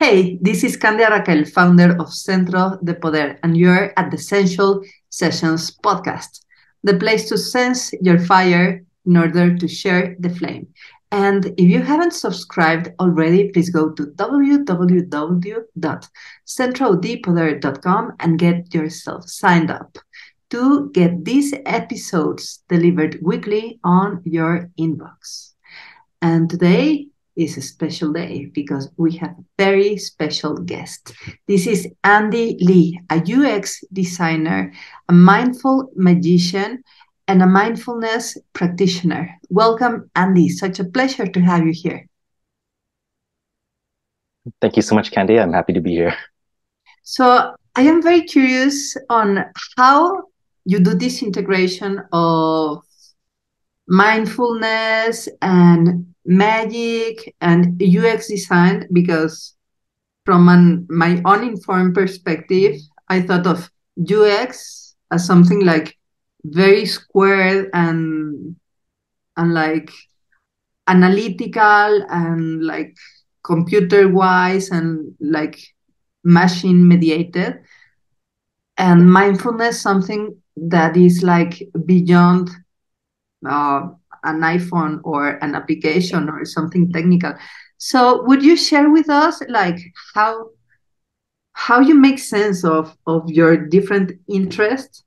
Hey, this is Candia Raquel, founder of Centro de Poder, and you're at the Sensual Sessions podcast, the place to sense your fire in order to share the flame. And if you haven't subscribed already, please go to www.centrodepoder.com and get yourself signed up to get these episodes delivered weekly on your inbox. And today is a special day because we have a very special guest. This is Andy Ly, a UX designer, a mindful magician, and a mindfulness practitioner. Welcome, Andy. Such a pleasure to have you here. Thank you so much, Candy. I'm happy to be here. So, I am very curious on how you do this integration of mindfulness and magic and UX design because from an, my uninformed perspective, I thought of UX as something like very square and and like analytical and like computer wise and like machine mediated. And mindfulness something that is like beyond uh, an iphone or an application or something technical. So would you share with us like how how you make sense of of your different interests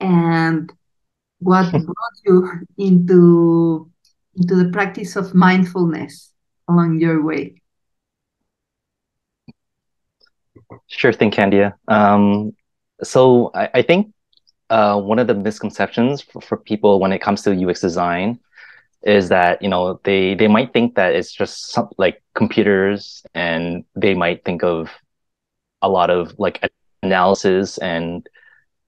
and what brought you into into the practice of mindfulness along your way? Sure thing candia. Um, so I, I think uh, one of the misconceptions for, for people when it comes to ux design is that you know they they might think that it's just some, like computers and they might think of a lot of like analysis and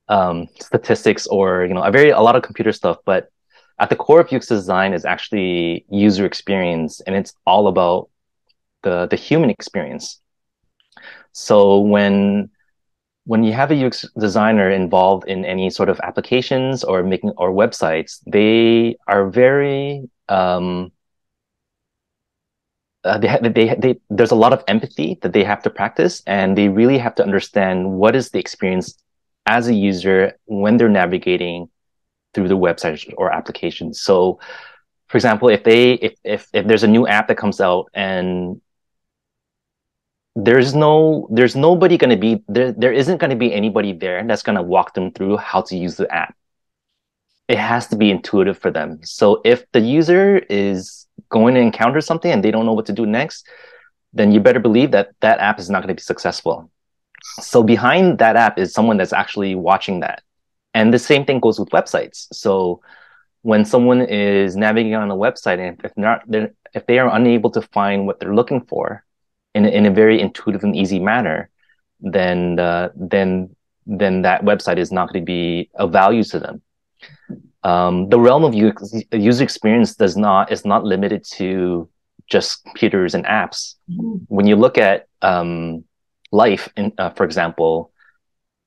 um, statistics or you know a very a lot of computer stuff. But at the core of UX design is actually user experience and it's all about the the human experience. So when when you have a UX designer involved in any sort of applications or making or websites, they are very um, uh, they, they, they, there's a lot of empathy that they have to practice, and they really have to understand what is the experience as a user when they're navigating through the website or applications. So, for example, if they if if if there's a new app that comes out and there's no there's nobody going to be there there isn't going to be anybody there that's going to walk them through how to use the app. It has to be intuitive for them. So if the user is going to encounter something and they don't know what to do next then you better believe that that app is not going to be successful. So behind that app is someone that's actually watching that. And the same thing goes with websites. So when someone is navigating on a website and if not if they are unable to find what they're looking for in in a very intuitive and easy manner, then uh, then then that website is not going to be of value to them. Um, the realm of user experience does not is not limited to just computers and apps. Mm-hmm. When you look at um, life, in, uh, for example,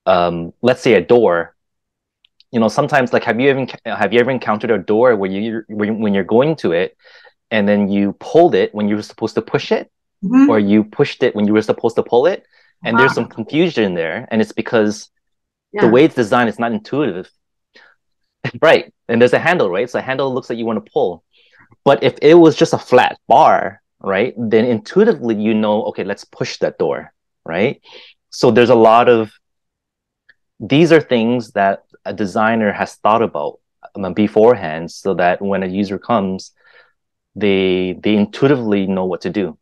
um, let's say a door. You know, sometimes like have you ever have you ever encountered a door where you when you're going to it, and then you pulled it when you were supposed to push it, mm-hmm. or you pushed it when you were supposed to pull it and wow. there's some confusion there and it's because yeah. the way it's designed is not intuitive right and there's a handle right so a handle looks like you want to pull but if it was just a flat bar right then intuitively you know okay let's push that door right so there's a lot of these are things that a designer has thought about um, beforehand so that when a user comes they they intuitively know what to do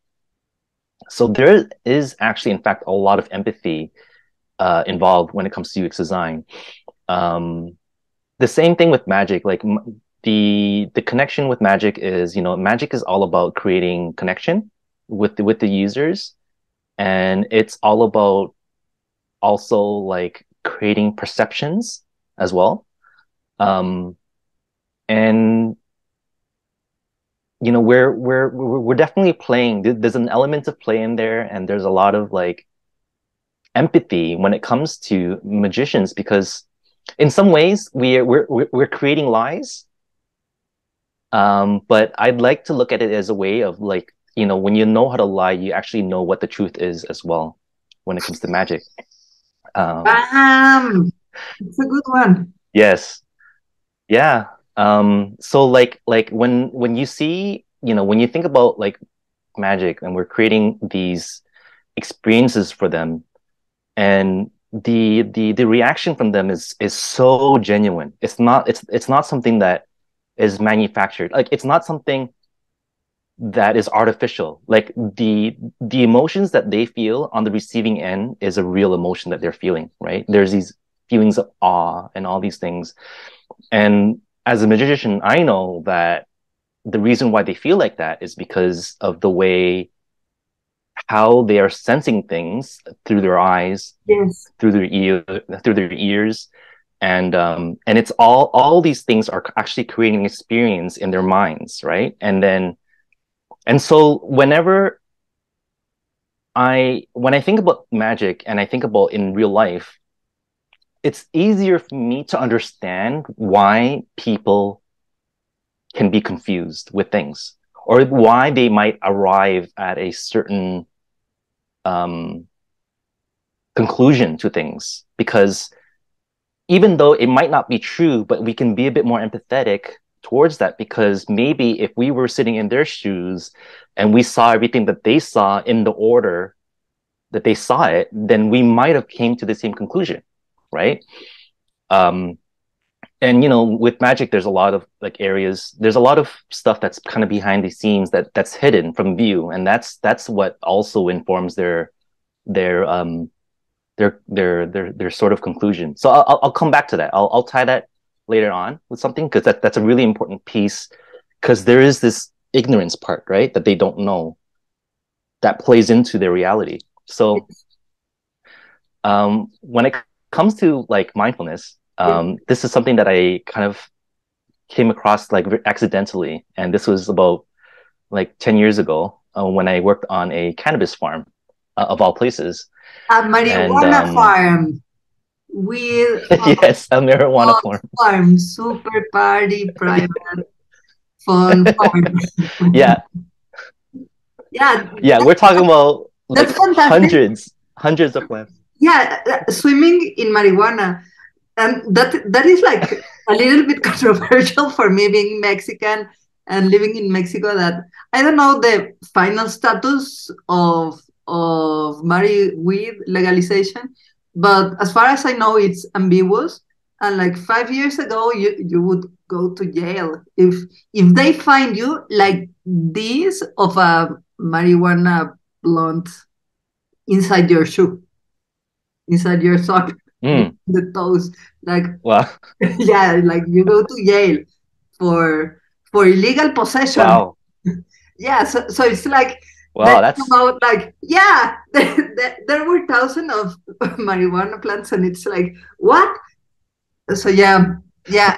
so there is actually, in fact, a lot of empathy uh, involved when it comes to UX design. Um, the same thing with magic. Like m- the the connection with magic is, you know, magic is all about creating connection with the, with the users, and it's all about also like creating perceptions as well. Um, and you know we're we're we're definitely playing there's an element of play in there and there's a lot of like empathy when it comes to magicians because in some ways we we're we're creating lies um but i'd like to look at it as a way of like you know, when you know how to lie, you actually know what the truth is as well when it comes to magic. Um, Bam! It's a good one. Yes. Yeah. Um, so like like when when you see, you know, when you think about like magic and we're creating these experiences for them and the the the reaction from them is is so genuine. It's not it's it's not something that is manufactured. Like it's not something that is artificial. Like the the emotions that they feel on the receiving end is a real emotion that they're feeling, right? There's these feelings of awe and all these things. And as a magician, I know that the reason why they feel like that is because of the way how they are sensing things through their eyes, yes. through their ear, through their ears, and um, and it's all all these things are actually creating experience in their minds, right? And then and so whenever I when I think about magic and I think about in real life, it's easier for me to understand why people can be confused with things or why they might arrive at a certain um, conclusion to things. Because even though it might not be true but we can be a bit more empathetic towards that. Because maybe if we were sitting in their shoes and we saw everything that they saw in the order that they saw it, then we might have came to the same conclusion, right? Um, and you know, with magic, there's a lot of like areas. There's a lot of stuff that's kind of behind the scenes that that's hidden from view, and that's that's what also informs their their um their their their their sort of conclusion. So I'll I'll come back to that. I'll I'll tie that later on with something because that, that's a really important piece because there is this ignorance part right that they don't know that plays into their reality so um, when it comes to like mindfulness um, this is something that i kind of came across like accidentally and this was about like 10 years ago uh, when i worked on a cannabis farm uh, of all places a marijuana and, um, farm with yes, a marijuana farm. farm, super party, private, fun farm. yeah. Yeah. Yeah, we're talking about like hundreds, hundreds of plants. Yeah, uh, swimming in marijuana. And that that is like a little bit controversial for me being Mexican and living in Mexico that I don't know the final status of of marijuana weed legalization, but as far as I know, it's ambiguous. And like five years ago, you, you would go to jail if if they find you like this of a marijuana blunt inside your shoe, inside your sock, mm. the toes. Like wow. yeah, like you go to jail for for illegal possession. Wow. yeah, so so it's like Wow, that's about like yeah, there, there, there were thousands of marijuana plants, and it's like what? So yeah, yeah.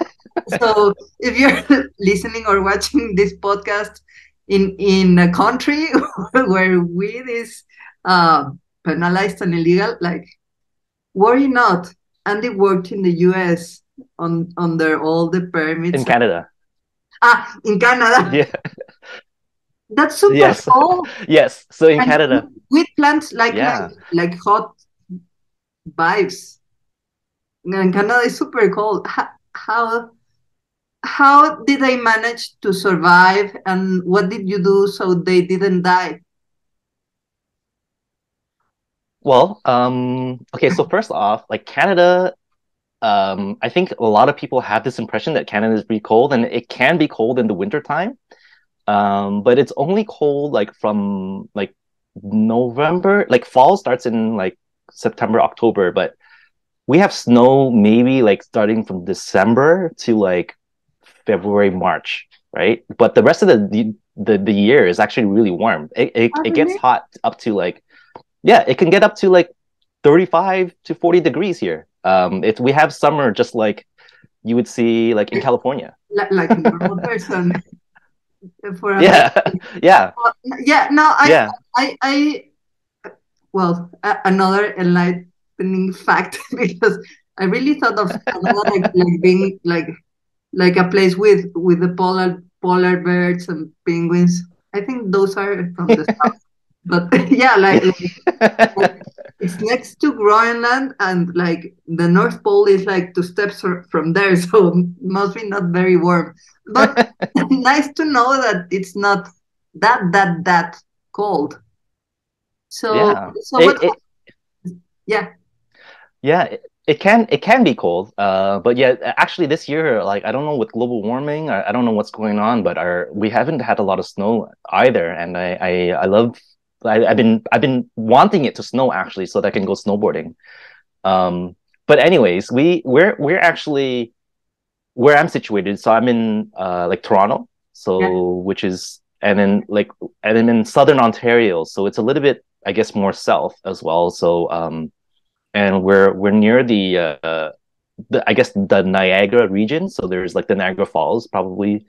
so if you're listening or watching this podcast in in a country where weed is uh, penalized and illegal, like worry not. Andy worked in the U.S. on under all the permits in Canada. Ah, in Canada. Yeah. That's super yes. cool. yes. So in and Canada, with plants like, yeah. like like hot vibes. And Canada is super cold. How, how how did they manage to survive, and what did you do so they didn't die? Well, um, okay. So first off, like Canada, um, I think a lot of people have this impression that Canada is pretty cold, and it can be cold in the wintertime. Um, but it's only cold like from like November, like fall starts in like September, October, but we have snow maybe like starting from December to like February, March, right? But the rest of the the, the year is actually really warm. It it, it gets hot up to like yeah, it can get up to like 35 to 40 degrees here. Um, it we have summer just like you would see like in California. Like, like a normal person for a yeah yeah uh, yeah no i yeah. I, I well another enlightening fact because i really thought of like, like being like like a place with with the polar polar bears and penguins I think those are from the south. But yeah, like, like, it's next to Groenland, and like the North Pole is like two steps from there, so must be not very warm. But nice to know that it's not that that that cold. So, yeah. so what? It, yeah. Yeah, it, it, can it can be cold. Uh, but yeah, actually this year, like I don't know with global warming, I, I don't know what's going on, but our we haven't had a lot of snow either, and I I, I love. I, I've been I've been wanting it to snow actually, so that I can go snowboarding. Um, but anyways, we we're we're actually where I'm situated. So I'm in uh like Toronto, so yeah. which is and then like and then in southern Ontario, so it's a little bit I guess more south as well. So um, and we're we're near the uh, the I guess the Niagara region. So there's like the Niagara Falls, probably.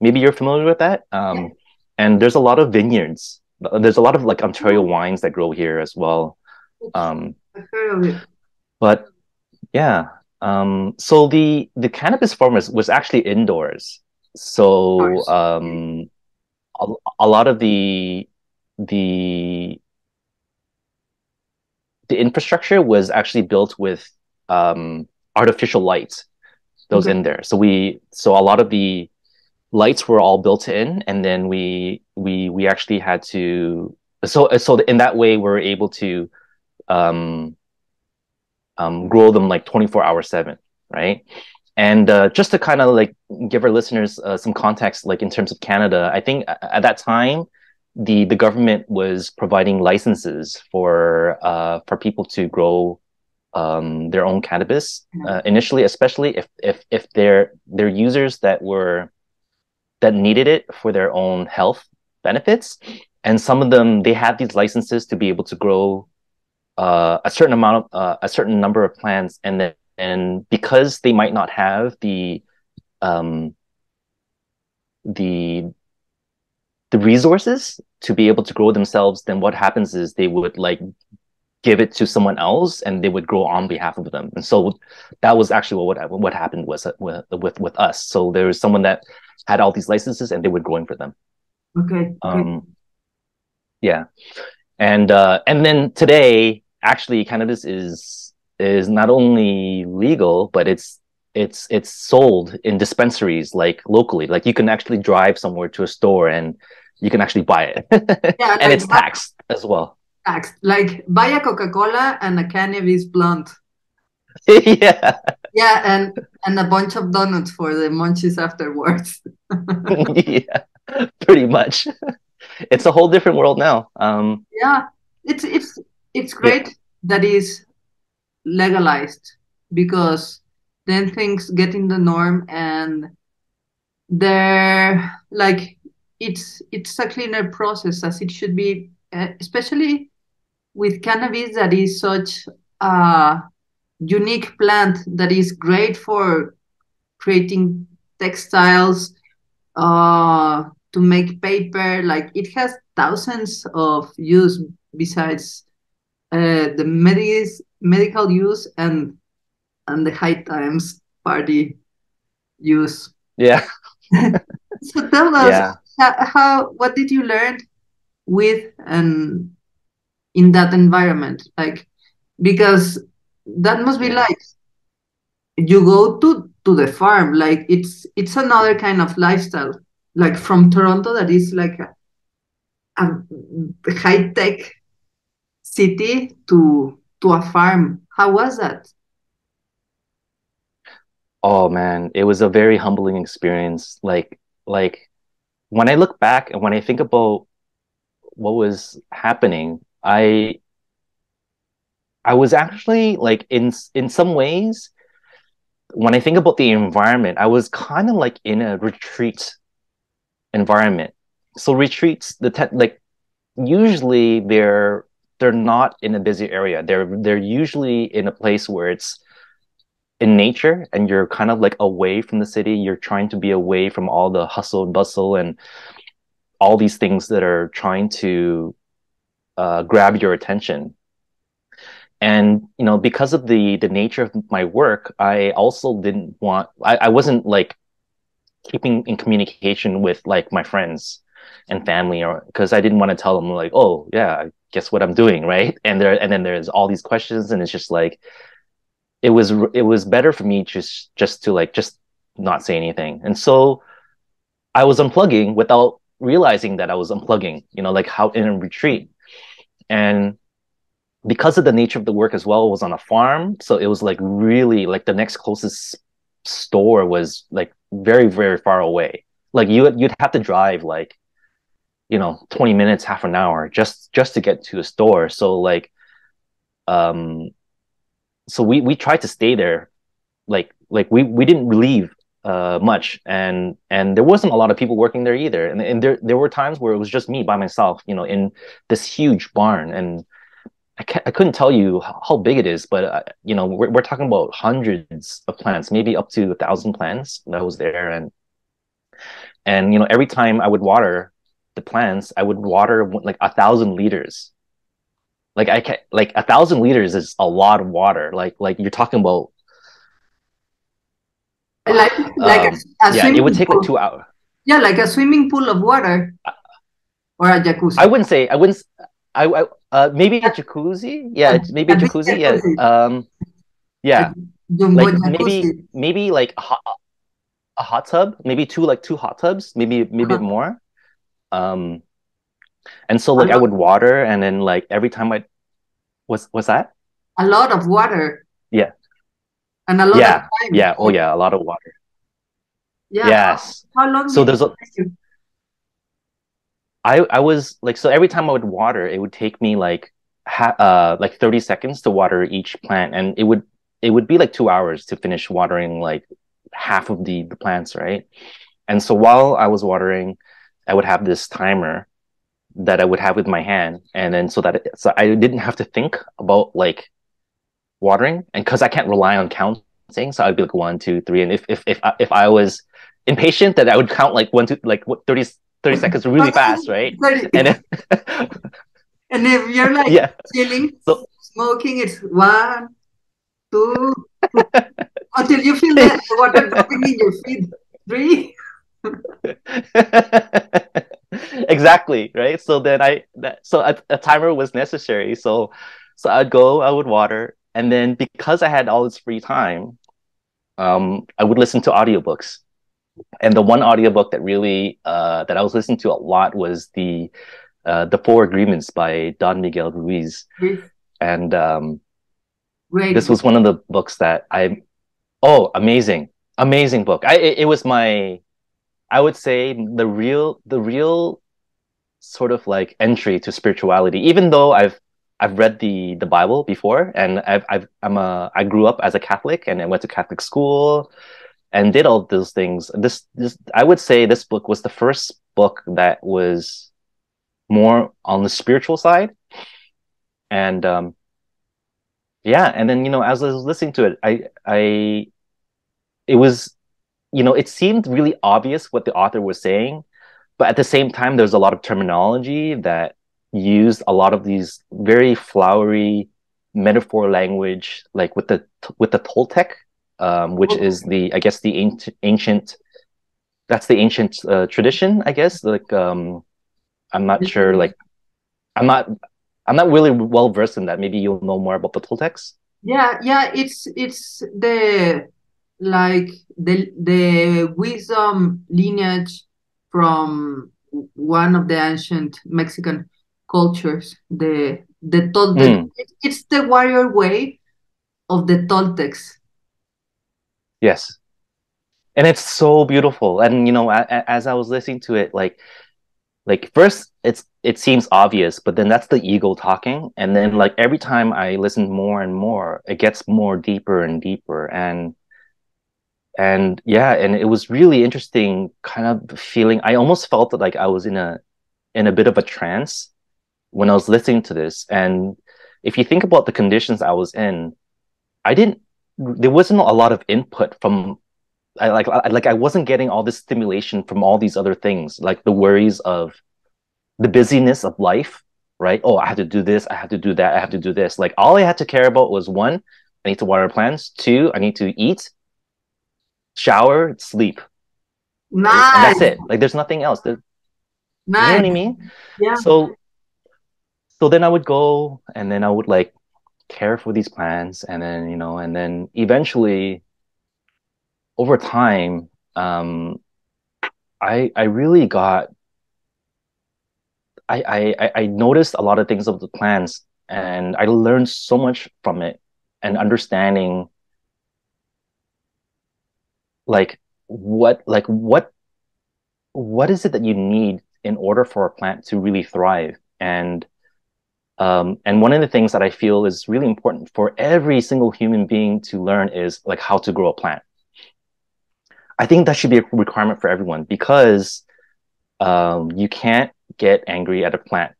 Maybe you're familiar with that. Um, yeah. and there's a lot of vineyards. There's a lot of like Ontario wines that grow here as well. Um, but yeah, um, so the the cannabis farm was, was actually indoors. So um, a, a lot of the the the infrastructure was actually built with um, artificial lights those okay. in there. So we so a lot of the lights were all built in, and then we we we actually had to so so in that way we're able to um, um, grow them like twenty four hour seven, right? And uh, just to kind of like give our listeners uh, some context, like in terms of Canada, I think at that time the the government was providing licenses for uh, for people to grow um, their own cannabis mm-hmm. uh, initially, especially if if if they're they're users that were that needed it for their own health benefits, and some of them they had these licenses to be able to grow uh, a certain amount of uh, a certain number of plants, and then and because they might not have the um, the the resources to be able to grow themselves, then what happens is they would like give it to someone else and they would grow on behalf of them. And so that was actually what what happened was with with with us. So there was someone that had all these licenses and they were growing for them. Okay. Um, yeah, and uh, and then today, actually, cannabis is is not only legal, but it's it's it's sold in dispensaries like locally. Like you can actually drive somewhere to a store and you can actually buy it. Yeah, and like it's taxed as well. Taxed. Like buy a Coca-Cola and a cannabis blunt. yeah. Yeah, and and a bunch of donuts for the munchies afterwards. yeah, pretty much. It's a whole different world now. Um, yeah, it's it's it's great yeah. that is legalized because then things get in the norm and they're like it's it's a cleaner process as it should be, uh, especially with cannabis that is such a unique plant that is great for creating textiles, uh, to make paper. Like it has thousands of use besides uh, the medis- medical use and and the high times party use. Yeah. so tell us yeah how, how what did you learn with and in that environment like because that must be like you go to to the farm like it's it's another kind of lifestyle. Like from toronto that is like a, a high tech city to to a farm. How was that? Oh man it was a very humbling experience. Like like when I look back and when I think about what was happening, I I was actually like in in some ways when I think about the environment, I was kind of like in a retreat environment. So retreats, the te- like usually they're they're not in a busy area. They're they're usually in a place where it's in nature and you're kind of like away from the city you're trying to be away from all the hustle and bustle and all these things that are trying to uh, grab your attention and you know because of the the nature of my work i also didn't want i, I wasn't like keeping in communication with like my friends and family or because I didn't want to tell them like, oh yeah, guess what I'm doing, right? And there and then there's all these questions and it's just like it was it was better for me just just to like just not say anything. And so I was unplugging without realizing that I was unplugging, you know, like how in a retreat. And because of the nature of the work as well, was on a farm. So it was like really like the next closest store was like very, very far away. Like you you'd have to drive like, you know, 20 minutes, half an hour just just to get to a store. So like um so we we tried to stay there like like we we didn't leave uh, much, and and there wasn't a lot of people working there either. And, and there there were times where it was just me by myself, you know, in this huge barn, and I I couldn't tell you how big it is, but uh, you know, we're we're talking about hundreds of plants, maybe up to a thousand plants that was there, and and you know, every time I would water the plants, I would water like a thousand liters. Like I can like a thousand liters is a lot of water. Like like you're talking about like like um, a, a yeah, it would take pool. like two hours. Yeah, like a swimming pool of water or a jacuzzi. I wouldn't say I wouldn't. I, I uh maybe a jacuzzi. Yeah, maybe a jacuzzi. Yeah. Um. Yeah, like maybe maybe like a hot, a hot tub. Maybe two like two hot tubs. Maybe maybe Uh-huh. more. Um. And so like I would water, and then like every time I, was what's that? A lot of water. Yeah. And a lot Yeah, of time. Yeah. Oh yeah, a lot of water. Yeah. Yes. How long So there's a you? I I was like so every time I would water, it would take me like ha uh like 30 seconds to water each plant, and it would it would be like two hours to finish watering like half of the the plants, right? And so while I was watering, I would have this timer that I would have with my hand, and then so that it, so I didn't have to think about like watering, and because I can't rely on counting, so I'd be like one, two, three, and if if if I, if I was impatient, that I would count like one, two, like what 30, 30 seconds really fast, right? And then, and if you're like yeah, chilling, So- smoking, it's one, two, until you feel the water dropping in your feet. Three. exactly right so then i that, so a, a timer was necessary so so i'd go i would water and then because i had all this free time um i would listen to audiobooks and the one audiobook that really uh that i was listening to a lot was the uh the four agreements by don miguel ruiz. And um Great. this was one of the books that I oh amazing. Amazing book. I it, it was my I would say the real the real sort of like entry to spirituality even though I've I've read the the Bible before and I've I've I'm a I grew up as a Catholic and I went to Catholic school and did all those things. This this I would say this book was the first book that was more on the spiritual side. And um yeah and then you know as i was listening to it i i it was you know it seemed really obvious what the author was saying but at the same time there's a lot of terminology that used a lot of these very flowery metaphor language like with the with the toltec um, which is the i guess the ancient ancient that's the ancient uh, tradition i guess like um i'm not sure like i'm not i'm not really well versed in that maybe you'll know more about the toltecs Yeah, yeah, it's it's the like the the wisdom lineage from one of the ancient Mexican cultures, the the Toltec. Mm. It's the warrior way of the Toltecs. Yes. And it's so beautiful. And you know, a, a- as I was listening to it, like like first it's it seems obvious, but then that's the ego talking. And then like every time I listen more and more, it gets more deeper and deeper. And and yeah, and it was really interesting kind of feeling. I almost felt that like I was in a in a bit of a trance when I was listening to this. And if you think about the conditions I was in, I didn't there wasn't a lot of input from I like I, like I wasn't getting all this stimulation from all these other things, like the worries of the busyness of life, right? Oh, I have to do this, I have to do that, I have to do this. Like all I had to care about was one, I need to water plants. Two, I need to eat, shower, sleep. Nice. that's it. Like there's nothing else. There- Nice. You know what I mean? Yeah. So so then I would go and then I would like care for these plants and then, you know, and then eventually over time, um, I I really got I, I I noticed a lot of things of the plants and I learned so much from it and understanding like what like what what is it that you need in order for a plant to really thrive? And um, and one of the things that I feel is really important for every single human being to learn is like how to grow a plant. I think that should be a requirement for everyone because um, you can't get angry at a plant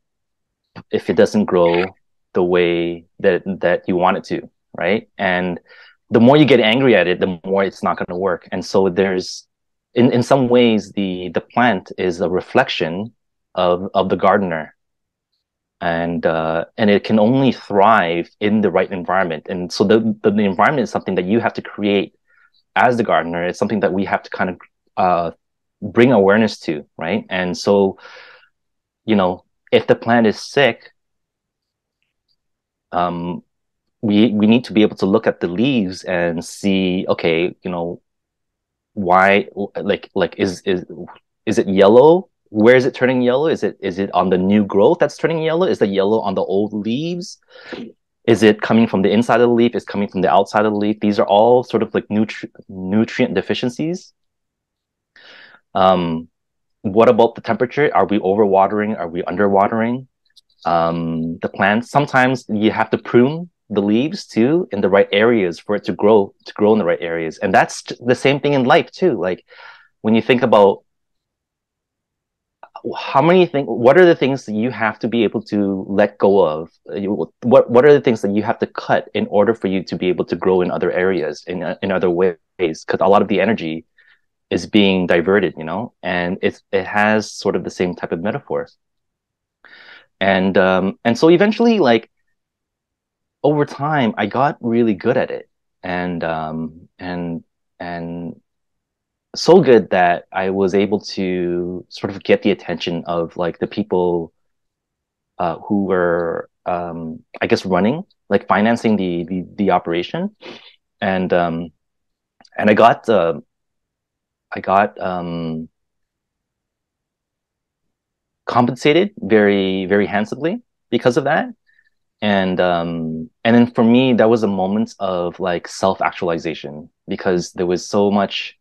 if it doesn't grow the way that that you want it to, right? And the more you get angry at it, the more it's not going to work. And so there's, in in some ways, the the plant is a reflection of of the gardener, and uh, and it can only thrive in the right environment. And so the, the the environment is something that you have to create as the gardener. It's something that we have to kind of uh, bring awareness to, right? And so, you know, if the plant is sick, um, we we need to be able to look at the leaves and see, okay, you know, why, like, like is is is it yellow? Where is it turning yellow? Is it is it on the new growth that's turning yellow? Is the yellow on the old leaves? Is it coming from the inside of the leaf? Is coming from the outside of the leaf? These are all sort of like nutri- nutrient deficiencies. Um, what about the temperature? Are we overwatering? Are we underwatering? Um, the plants. Sometimes you have to prune the leaves too in the right areas for it to grow to grow in the right areas, and that's the same thing in life too. Like when you think about how many things what are the things that you have to be able to let go of? What what are the things that you have to cut in order for you to be able to grow in other areas in in other ways? Because a lot of the energy is being diverted you know? And it's it has sort of the same type of metaphors. And um and so eventually like over time i got really good at it. And um and and so good that I was able to sort of get the attention of like the people uh, who were, um, I guess, running, like financing the the, the operation, and um, and I got uh, I got um, compensated very very handsomely because of that, and um, and then for me that was a moment of like self actualization because there was so much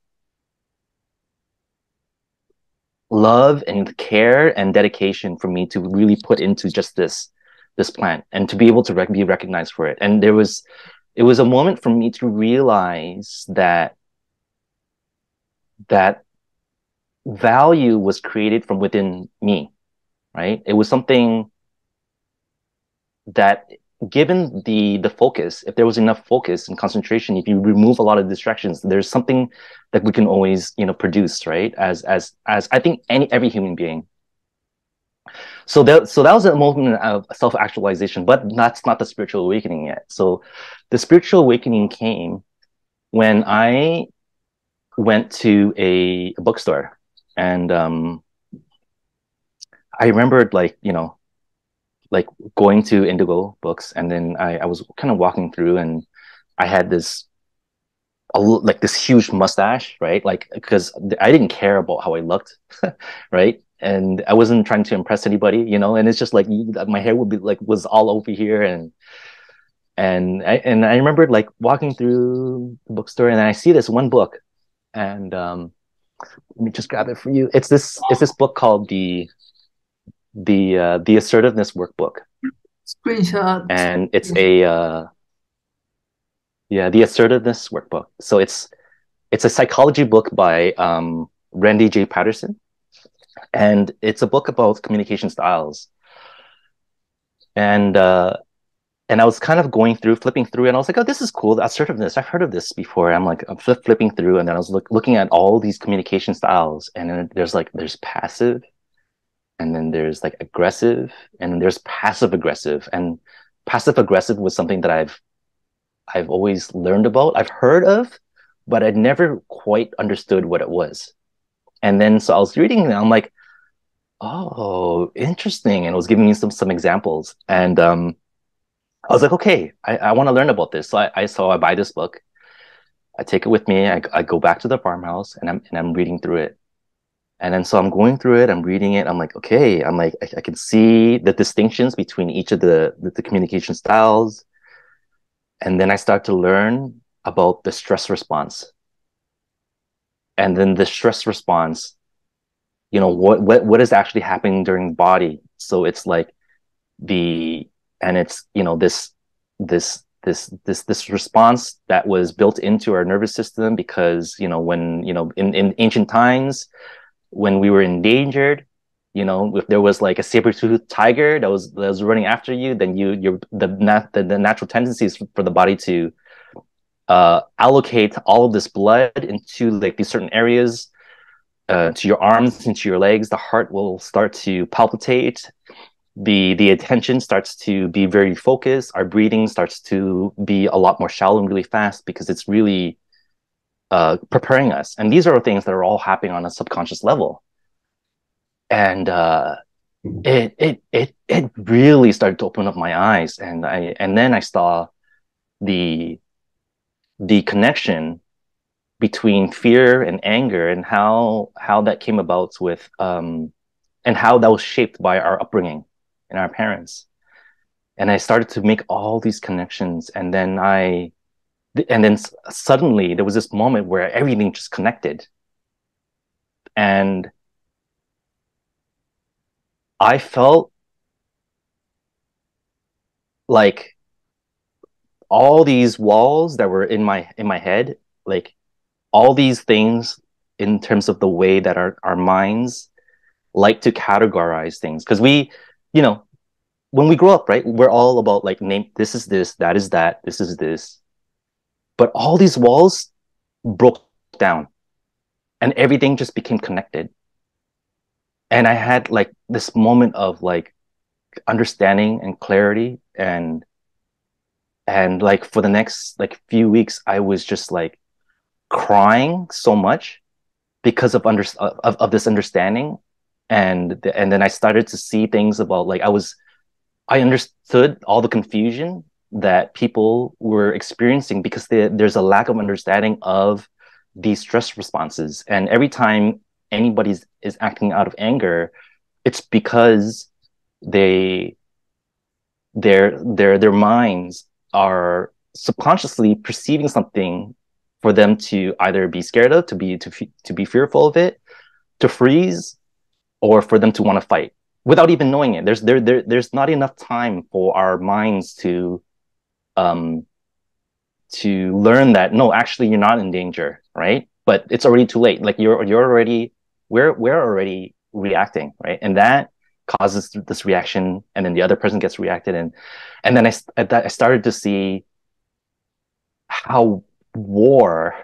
love and care and dedication for me to really put into just this this plant and to be able to rec- be recognized for it. And there was it was a moment for me to realize that that value was created from within me right? It was something that given the the focus if there was enough focus and concentration if you remove a lot of distractions there's something that we can always you know produce right? As as as i think any every human being. So that so that was a moment of self-actualization but that's not the spiritual awakening yet. So the spiritual awakening came when i went to a, a bookstore. And um i remembered like you know like going to Indigo Books, and then I, I was kind of walking through, and I had this, a, like this huge mustache, right? Like because I didn't care about how I looked, right? And I wasn't trying to impress anybody, you know. And it's just like my hair would be like was all over here, and and I and I remember like walking through the bookstore, and I see this one book, and um, let me just grab it for you. It's this it's this book called the the uh, the assertiveness workbook. Screenshot. and it's a uh, yeah the assertiveness workbook. So it's it's a psychology book by um, randy j. Paterson. And it's a book about communication styles. And uh, and i was kind of going through flipping through and i was like oh this is cool assertiveness. I've heard of this before. I'm like i'm flipping through and then i was look, looking at all these communication styles and then there's like there's passive and then there's like aggressive and there's passive aggressive and passive aggressive was something that i've i've always learned about i've heard of but i'd never quite understood what it was and then so i was reading and i'm like oh, interesting. And it was giving me some some examples. And um, I was like, okay, I, I want to learn about this. So I, I so I buy this book. I take it with me. I, I go back to the farmhouse and I'm and I'm reading through it. And then so I'm going through it, I'm reading it. I'm like, okay, I'm like, I, I can see the distinctions between each of the, the, the communication styles. And then I start to learn about the stress response. And then the stress response, you know, what what what is actually happening during the body. So it's like the and it's, you know, this this this this this response that was built into our nervous system because you know when you know in, in ancient times when we were endangered you know if there was like a saber-toothed tiger that was that was running after you then you you're the nat the, the natural tendencies for the body to uh, allocate all of this blood into like these certain areas uh, to your arms into your legs the heart will start to palpitate. The the attention starts to be very focused. Our breathing starts to be a lot more shallow and really fast because it's really uh, preparing us. And these are things that are all happening on a subconscious level. And uh, it it it it really started to open up my eyes, and I and then I saw the the connection between fear and anger and how how that came about with um and how that was shaped by our upbringing and our parents and i started to make all these connections and then i and then suddenly there was this moment where everything just connected. And i felt like all these walls that were in my in my head like all these things in terms of the way that our, our minds like to categorize things. Because we you know when we grow up right we're all about like name this is this that is that this is this but all these walls broke down and everything just became connected. And I had like this moment of like understanding and clarity and and like for the next like few weeks I was just like crying so much because of under of, of this understanding and and then I started to see things about like I was I understood all the confusion that people were experiencing because they, there's a lack of understanding of these stress responses. And every time anybody is acting out of anger, it's because they their their their minds are subconsciously perceiving something for them to either be scared of, to be to to be fearful of it, to freeze, or for them to want to fight without even knowing it. There's there, there there's not enough time for our minds to um, to learn that no, actually you're not in danger, right? But it's already too late. Like you're you're already we're we're already reacting, right? And that causes this reaction, and then the other person gets reacted, and and then I I started to see how war.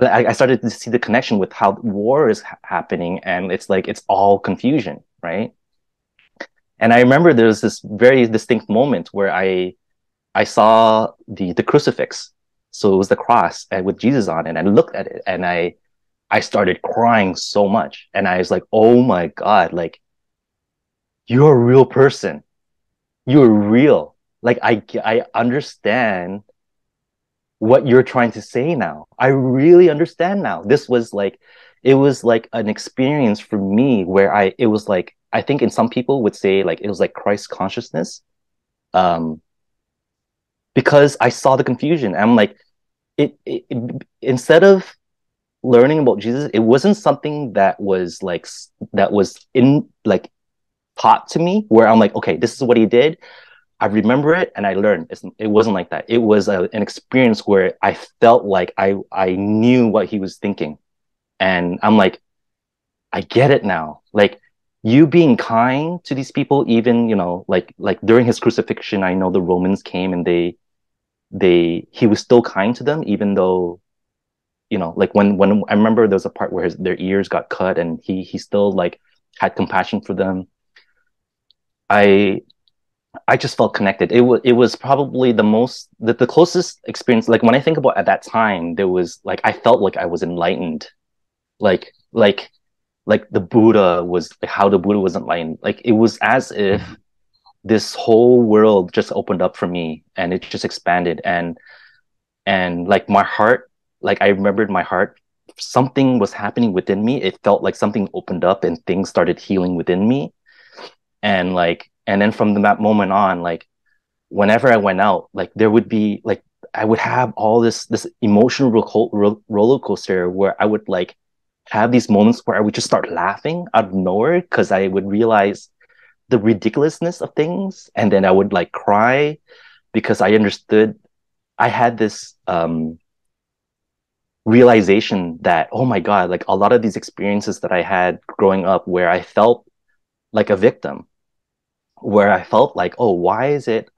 I, I started to see the connection with how war is ha- happening, and it's like it's all confusion, right? And I remember there was this very distinct moment where I I saw the the crucifix. So it was the cross and with Jesus on it. And I looked at it and I I started crying so much. And I was like, oh my God, like you're a real person. You're real. Like I I understand what you're trying to say now. I really understand now. This was like it was like an experience for me where I it was like I think in some people would say like it was like Christ consciousness. Um because I saw the confusion. I'm like, it, it, it, instead of learning about Jesus, it wasn't something that was like that was in like taught to me where I'm like, okay, this is what he did. I remember it and I learned. It's, it wasn't like that. It was a, an experience where I felt like I I knew what he was thinking, and I'm like, I get it now. Like you being kind to these people, even you know, like like during his crucifixion, I know the Romans came and they they he was still kind to them even though you know like when when i remember there was a part where his, their ears got cut and he he still like had compassion for them. I i just felt connected. It was it was probably the most the, the closest experience like when i think about at that time there was like i felt like i was enlightened. Like like like the Buddha was like how the Buddha was enlightened. Like it was as if mm-hmm. This whole world just opened up for me and it just expanded and and like my heart, like I remembered my heart, something was happening within me. It felt like something opened up and things started healing within me. And like and then from that moment on, like whenever I went out, like there would be like I would have all this this emotional ro- roller coaster where I would like have these moments where I would just start laughing out of nowhere because I would realize the ridiculousness of things, and then I would like cry because I understood. I had this um, realization that oh my god, like a lot of these experiences that I had growing up, where I felt like a victim, where I felt like oh, why is it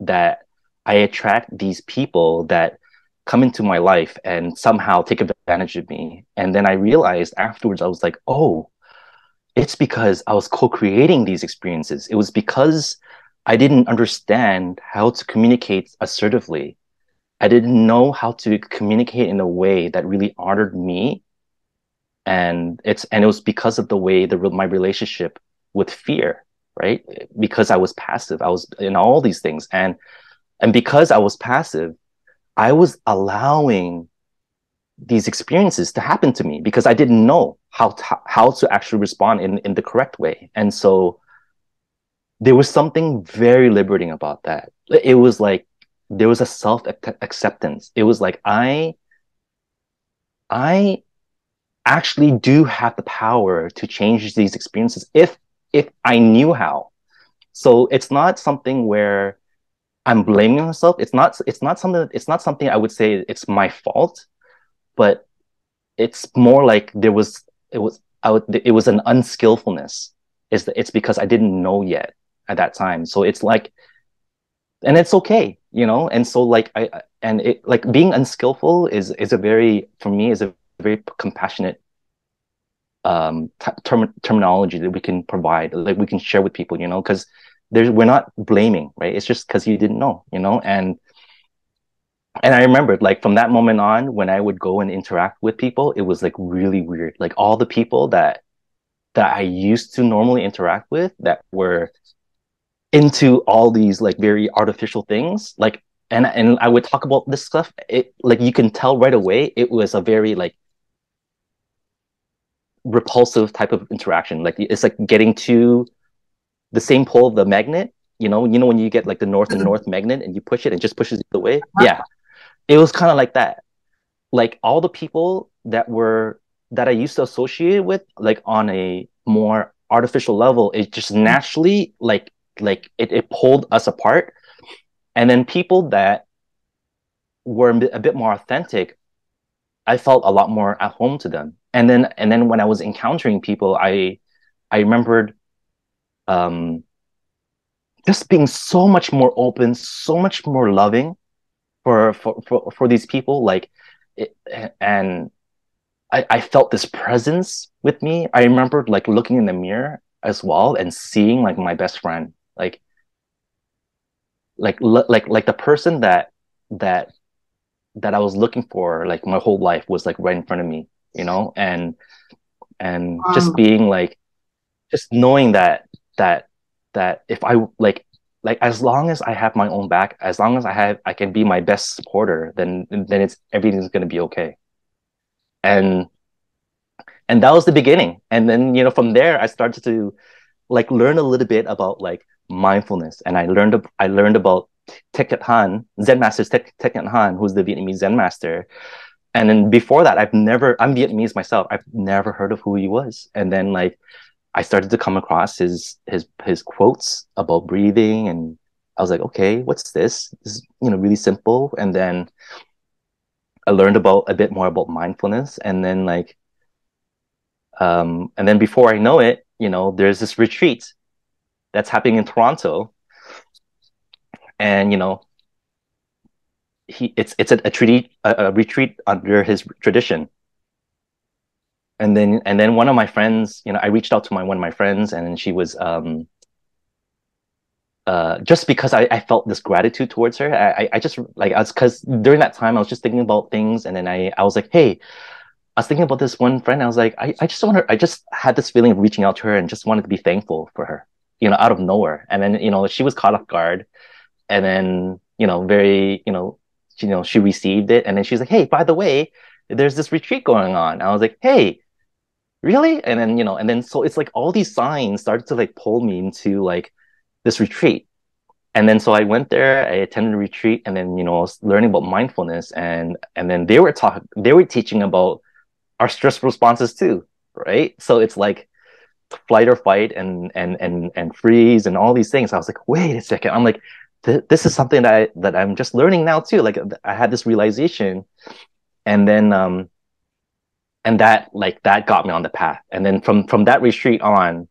that I attract these people that come into my life and somehow take advantage of me. And then I realized afterwards, I was like, oh, it's because I was co creating these experiences. It was because I didn't understand how to communicate assertively. I didn't know how to communicate in a way that really honored me. And it's and it was because of the way the my relationship with fear, right? Because I was passive, I was in all these things, and and because I was passive, I was allowing these experiences to happen to me because I didn't know how to, how to actually respond in, in the correct way. And so there was something very liberating about that. It was like there was a self acceptance. It was like I I actually do have the power to change these experiences if if I knew how. So it's not something where I'm blaming myself. It's not it's not something it's not something I would say it's my fault, but it's more like there was it was would, it was an unskillfulness. Is that it's because I didn't know yet at that time. So it's like and it's okay, you know? And so like I and it like being unskillful is is a very for me is a very compassionate um term, terminology that we can provide like we can share with people you know because there's we're not blaming right it's just because you didn't know you know and and i remembered like from that moment on when i would go and interact with people it was like really weird. Like all the people that that i used to normally interact with that were into all these like very artificial things like and and i would talk about this stuff it like you can tell right away it was a very like repulsive type of interaction. Like it's like getting to the same pole of the magnet you know you know when you get like the north and north magnet and you push it and just pushes the way? Uh-huh. yeah it was kind of like that. Like all the people that were that i used to associate with like on a more artificial level it just naturally like like it, it pulled us apart. And then people that were a bit more authentic i felt a lot more at home to them. And then and then when i was encountering people i i remembered um, just being so much more open, so much more loving for for for, for these people. Like, it, and I, I felt this presence with me. I remember like looking in the mirror as well and seeing like my best friend, like, like like like the person that that that I was looking for like my whole life was like right in front of me, you know, and and just being like just knowing that that that if I like like as long as I have my own back, as long as I have I can be my best supporter, then then it's everything's gonna be okay. And and that was the beginning. And then you know from there I started to like learn a little bit about like mindfulness, and I learned I learned about Thich Nhat Hanh, Zen Master Thich Nhat Hanh, who's the Vietnamese Zen master. And then before that, I've never I'm Vietnamese myself. I've never heard of who he was. And then like I started to come across his his his quotes about breathing, and I was like, okay, what's this? This is you know really simple. And then I learned about a bit more about mindfulness, and then like, um, and then before I know it, you know, there's this retreat that's happening in Toronto, and you know, he it's it's a, a treaty a, a retreat under his tradition and then and then one of my friends you know i reached out to my one of my friends and she was um uh, just because I, I felt this gratitude towards her, I, I just like I was because during that time I was just thinking about things, and then I I was like, hey, I was thinking about this one friend. I was like, I, I just want I just had this feeling of reaching out to her and just wanted to be thankful for her, you know, out of nowhere. And then, you know, she was caught off guard and then, you know, very, you know, you know, she received it. And then she's like, Hey, by the way, there's this retreat going on. I was like, Hey, really? And then, you know, and then so it's like all these signs started to like pull me into like this retreat. And then so I went there, I attended a retreat, and then, you know, I was learning about mindfulness and and then they were talking they were teaching about our stress responses too, right? So it's like flight or fight and and and and freeze and all these things. I was like, wait a second. I'm like, this is something that I, that I'm just learning now too. Like I had this realization, and then um, and that like that got me on the path. And then from from that retreat on,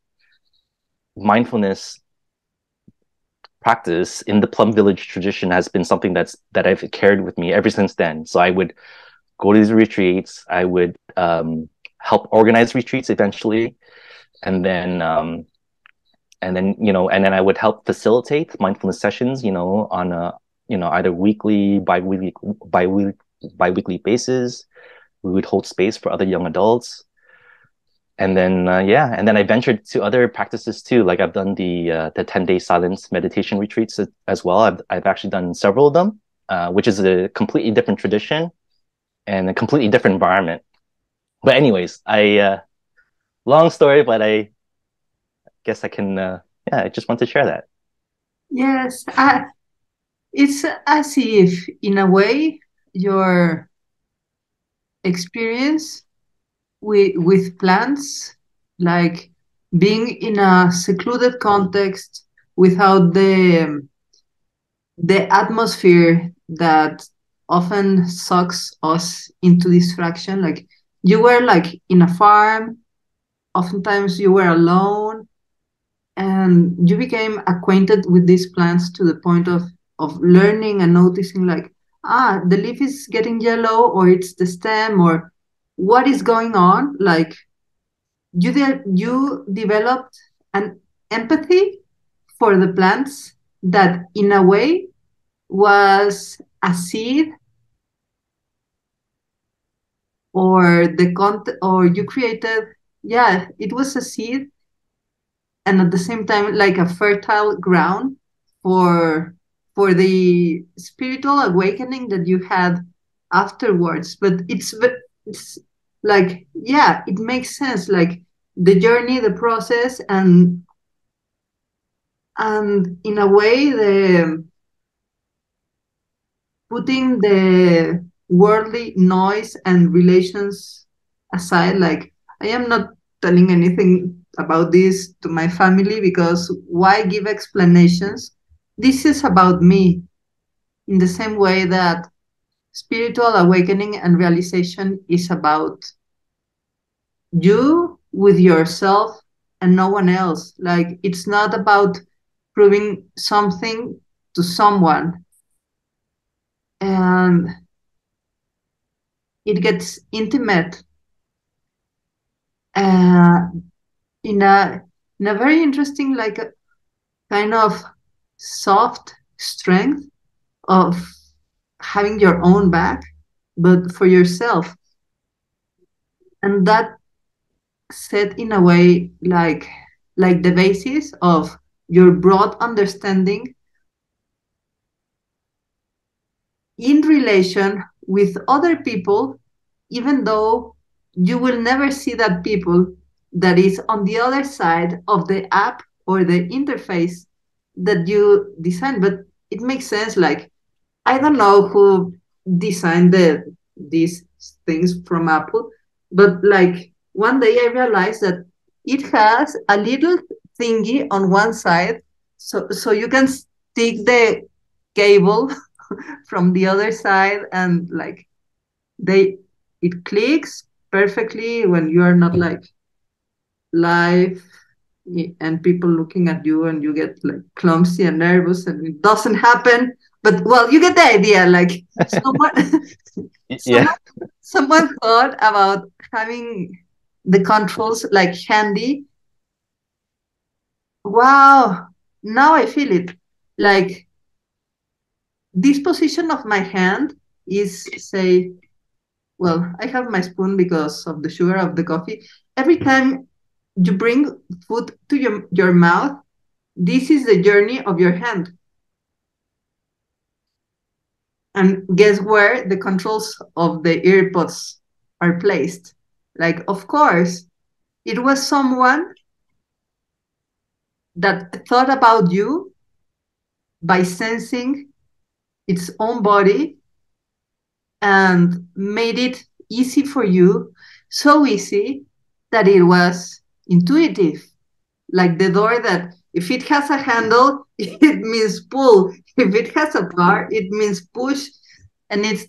mindfulness practice in the Plum Village tradition has been something that's that I've carried with me ever since then. So I would go to these retreats. I would um, help organize retreats eventually, and then um, and then you know, and then I would help facilitate mindfulness sessions. You know, on a you know either weekly, bi-weekly, bi-weekly, bi-weekly basis. We would hold space for other young adults, and then uh, yeah, and then I ventured to other practices too. Like I've done the uh, the ten day silence meditation retreats as well. I've I've actually done several of them, uh, which is a completely different tradition and a completely different environment. But anyways, I uh, long story, but I guess I can, uh, yeah, I just want to share that. Yes, I, it's as if, in a way, your experience with with plants, like being in a secluded context without the the atmosphere that often sucks us into distraction. Like you were like in a farm, oftentimes you were alone, and you became acquainted with these plants to the point of of learning and noticing like ah the leaf is getting yellow or it's the stem or what is going on? Like you de- you developed an empathy for the plants that in a way was a seed or the content or you created yeah it was a seed and at the same time like a fertile ground for for the spiritual awakening that you had afterwards. But it's it's like yeah it makes sense like the journey the process and and in a way the putting the worldly noise and relations aside like i am not telling anything about this to my family because why give explanations this is about me in the same way that spiritual awakening and realization is about you with yourself and no one else. Like it's not about proving something to someone. And it gets intimate uh, in a in a very interesting like kind of soft strength of having your own back but for yourself. And that set in a way like like the basis of your broad understanding in relation with other people, even though you will never see that people that is on the other side of the app or the interface that you design. But it makes sense. Like, I don't know who designed the these things from Apple, but like one day I realized that it has a little thingy on one side, so so you can stick the cable from the other side and like they it clicks perfectly when you are not like live and people looking at you and you get like clumsy and nervous and it doesn't happen. But well you get the idea like someone yeah someone, someone thought about having the controls like handy. Wow now i feel it. Like this position of my hand is say well, I have my spoon because of the sugar of the coffee. Every mm-hmm. time you bring food to your, your mouth, this is the journey of your hand. And guess where the controls of the earpods are placed? Like, of course, it was someone that thought about you by sensing its own body and made it easy for you, so easy that it was intuitive. Like the door that if it has a handle, it means pull. If it has a bar, it means push. And it's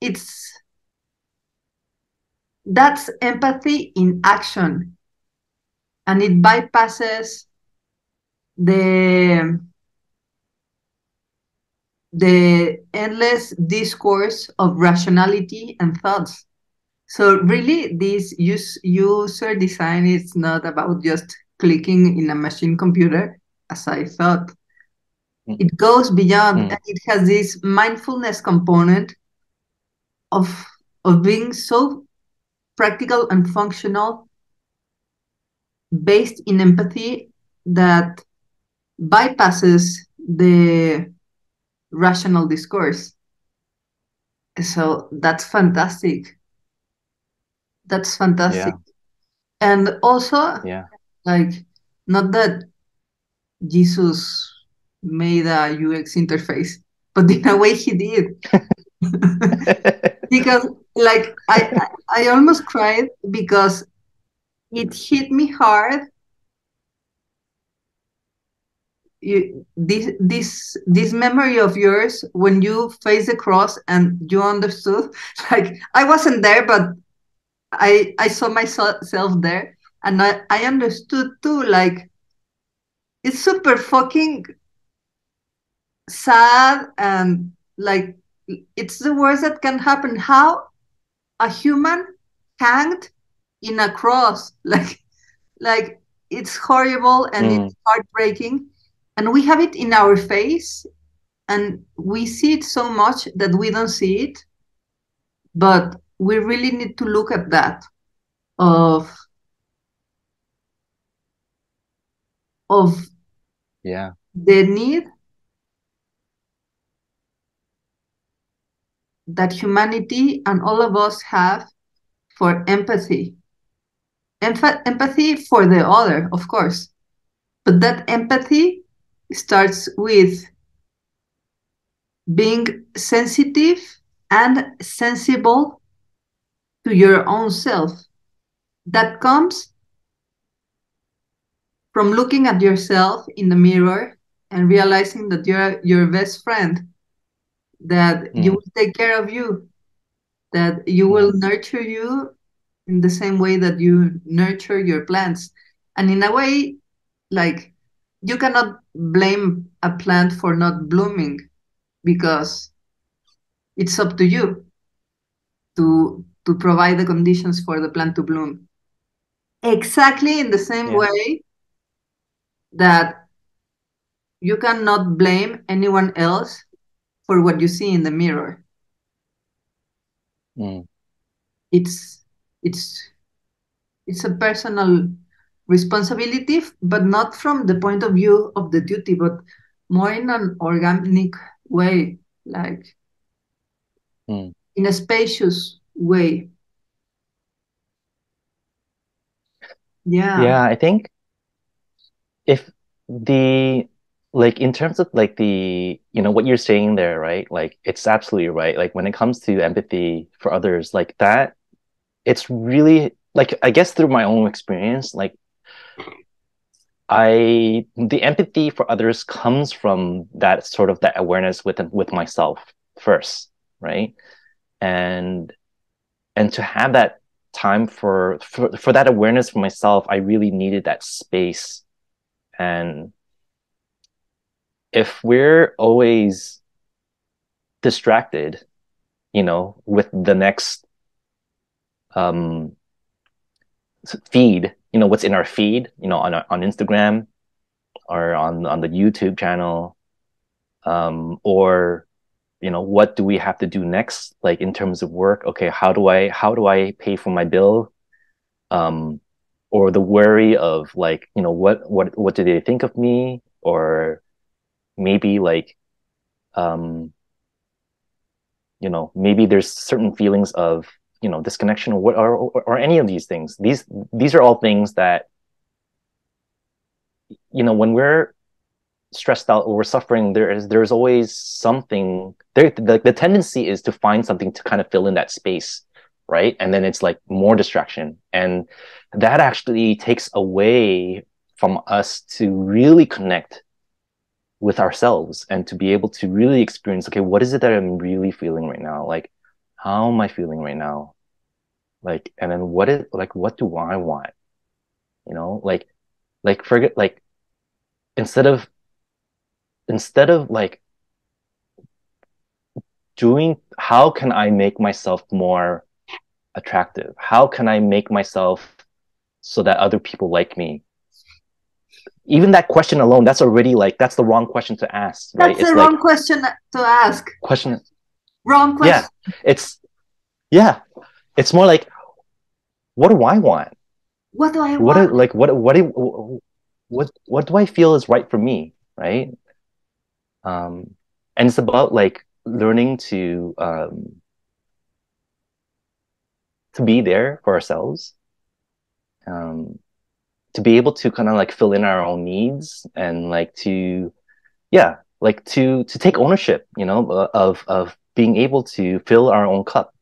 it's that's empathy in action. And it bypasses the the endless discourse of rationality and thoughts. So really, this use, user design is not about just clicking in a machine computer, as I thought. Mm. It goes beyond, mm. and it has this mindfulness component of of being so practical and functional, based in empathy that bypasses the rational discourse. So that's fantastic. That's fantastic. Yeah. And also, yeah, like not that Jesus made a UX interface, but in a way he did. because like I, I I almost cried because it hit me hard you, this this this memory of yours when you face the cross and you understood like i wasn't there but i i saw myself there and i i understood too like it's super fucking sad and like it's the worst that can happen. How a human hanged in a cross like like it's horrible and mm. it's heartbreaking. And we have it in our face and we see it so much that we don't see it. But we really need to look at that of of yeah. the need that humanity and all of us have for empathy. Emph- empathy for the other of course. But that empathy starts with being sensitive and sensible to your own self. That comes from looking at yourself in the mirror and realizing that you're your best friend, that mm. you will take care of you, that you will nurture you in the same way that you nurture your plants. And in a way, like you cannot blame a plant for not blooming because it's up to you to to provide the conditions for the plant to bloom exactly in the same yeah. way that you cannot blame anyone else for what you see in the mirror mm. it's it's it's a personal responsibility, but not from the point of view of the duty, but more in an organic way, like mm. in a spacious way. Yeah. Yeah, I think if the like in terms of like the you know what you're saying there, right? Like it's absolutely right. Like when it comes to empathy for others, like that, it's really like I guess through my own experience, like I the empathy for others comes from that sort of that awareness with with myself first, right? And and to have that time for for for that awareness for myself, I really needed that space. And if we're always distracted, you know, with the next um feed you know what's in our feed you know on on instagram or on on the youtube channel um or you know what do we have to do next? Like in terms of work okay how do i how do i pay for my bill? Um or the worry of like you know what what what do they think of me? Or maybe like um you know maybe there's certain feelings of you know disconnection or what or, or, or any of these things. These these are all things that you know when we're stressed out or we're suffering there is there's always something there the, the tendency is to find something to kind of fill in that space right? And then it's like more distraction. And that actually takes away from us to really connect with ourselves and to be able to really experience okay what is it that i'm really feeling right now? Like how am i feeling right now? Like and then what is like what do i want? You know like like forget like instead of instead of like doing how can i make myself more attractive? How can i make myself so that other people like me? Even that question alone that's already like that's the wrong question to ask right? That's it's the like, wrong question to ask. Question wrong question. Yeah it's yeah. It's more like what do i want? What do i what want? do, like what what do, what what do i feel is right for me right um and it's about like learning to um to be there for ourselves. Um to be able to kind of like fill in our own needs and like to yeah like to to take ownership you know uh, of of being able to fill our own cup.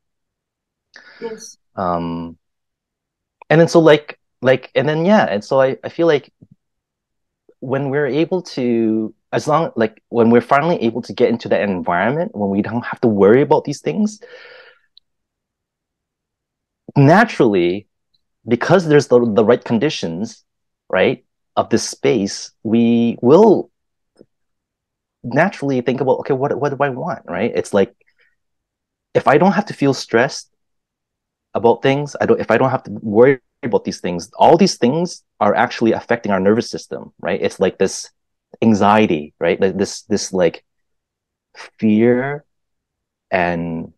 Yes. Um and then so like like and then yeah and so i i feel like when we're able to as long like when we're finally able to get into that environment when we don't have to worry about these things naturally because there's the, the right conditions, right, of this space, we will naturally think about, okay, what, what do I want, right? It's like, if I don't have to feel stressed about things, I don't, if I don't have to worry about these things, all these things are actually affecting our nervous system, right? It's like this anxiety, right? Like this, this like fear and,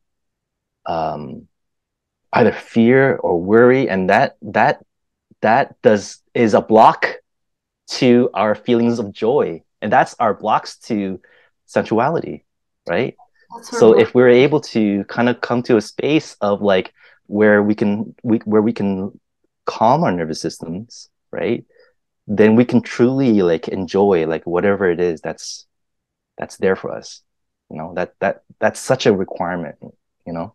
um, either fear or worry and that that that does is a block to our feelings of joy and that's our blocks to sensuality right so if we're able to kind of come to a space of like where we can we, where we can calm our nervous systems right then we can truly like enjoy like whatever it is that's that's there for us you know that that that's such a requirement you know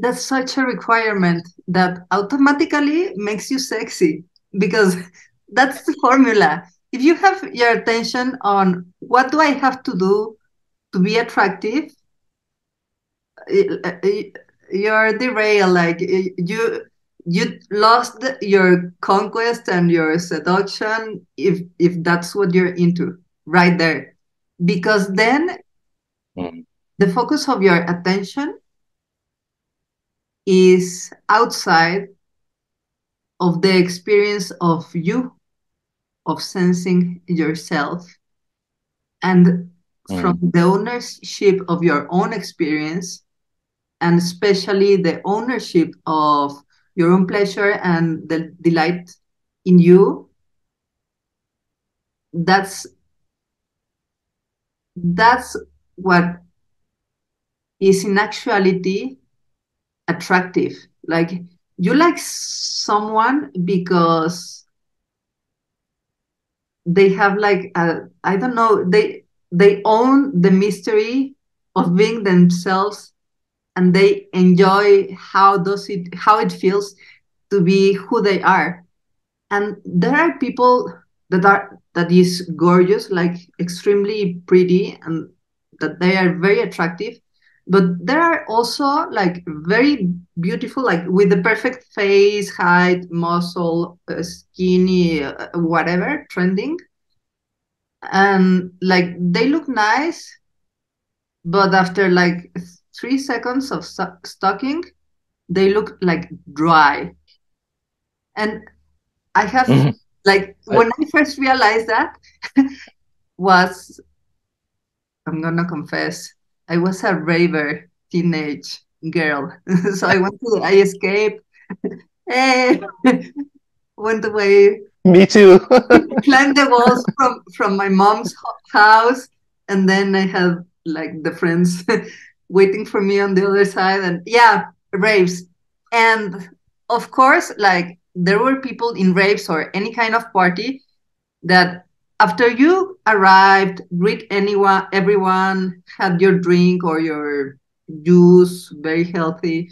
that's such a requirement that automatically makes you sexy because that's the formula. If you have your attention on what do I have to do to be attractive, you're derailed. Like you, you lost your conquest and your seduction if if that's what you're into right there, because then mm. the focus of your attention is outside of the experience of you, of sensing yourself, and mm. from the ownership of your own experience, and especially the ownership of your own pleasure and the delight in you. That's that's what is in actuality attractive like you like someone because they have like I don't know they they own the mystery of being themselves and they enjoy how does it how it feels to be who they are. And there are people that are that is gorgeous like extremely pretty and that they are very attractive but there are also like very beautiful like with the perfect face height muscle uh, skinny uh, whatever trending. And like they look nice but after like three seconds of st- stalking they look like dry and i have mm-hmm. like when I first realized that was i'm gonna confess I was a raver teenage girl. so I went to, I escaped. hey, went away. Me too. climbed the walls from, from my mom's house. And then I had like the friends waiting for me on the other side. And yeah, raves. And of course, like there were people in raves or any kind of party that after you arrived, greet anyone, everyone, had your drink or your juice, very healthy.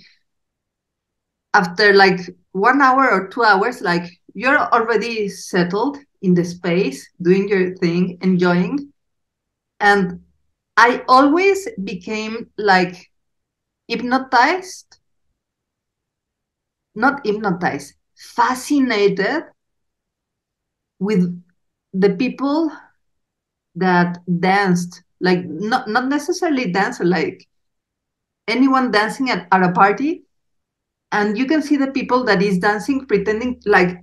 After like one hour or two hours, like you're already settled in the space, doing your thing, enjoying. And I always became like hypnotized, not hypnotized, fascinated with the people that danced, like not not necessarily dancer, like anyone dancing at, at a party, and you can see the people that is dancing pretending like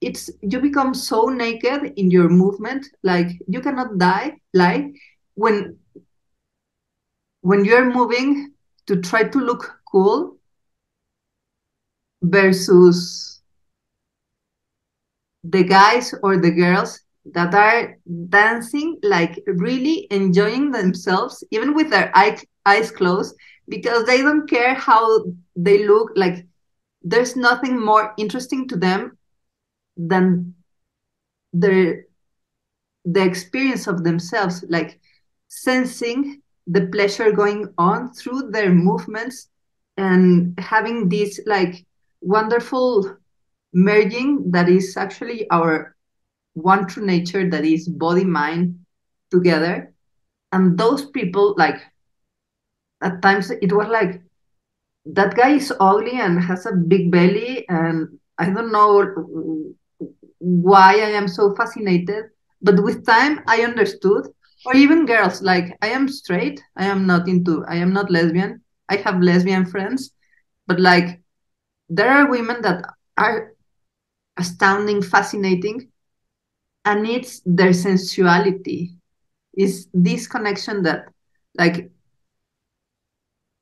it's you become so naked in your movement, like you cannot die lie when when you're moving to try to look cool versus the guys or the girls that are dancing like really enjoying themselves even with their eye, eyes closed because they don't care how they look like there's nothing more interesting to them than their the experience of themselves like sensing the pleasure going on through their movements and having this like wonderful merging that is actually our one true nature that is body mind together. And those people like at times it was like that guy is ugly and has a big belly and i don't know why i am so fascinated. But with time i understood or even girls like i am straight i am not into i am not lesbian. I have lesbian friends but like there are women that are astounding fascinating and it's their sensuality. Is this connection that like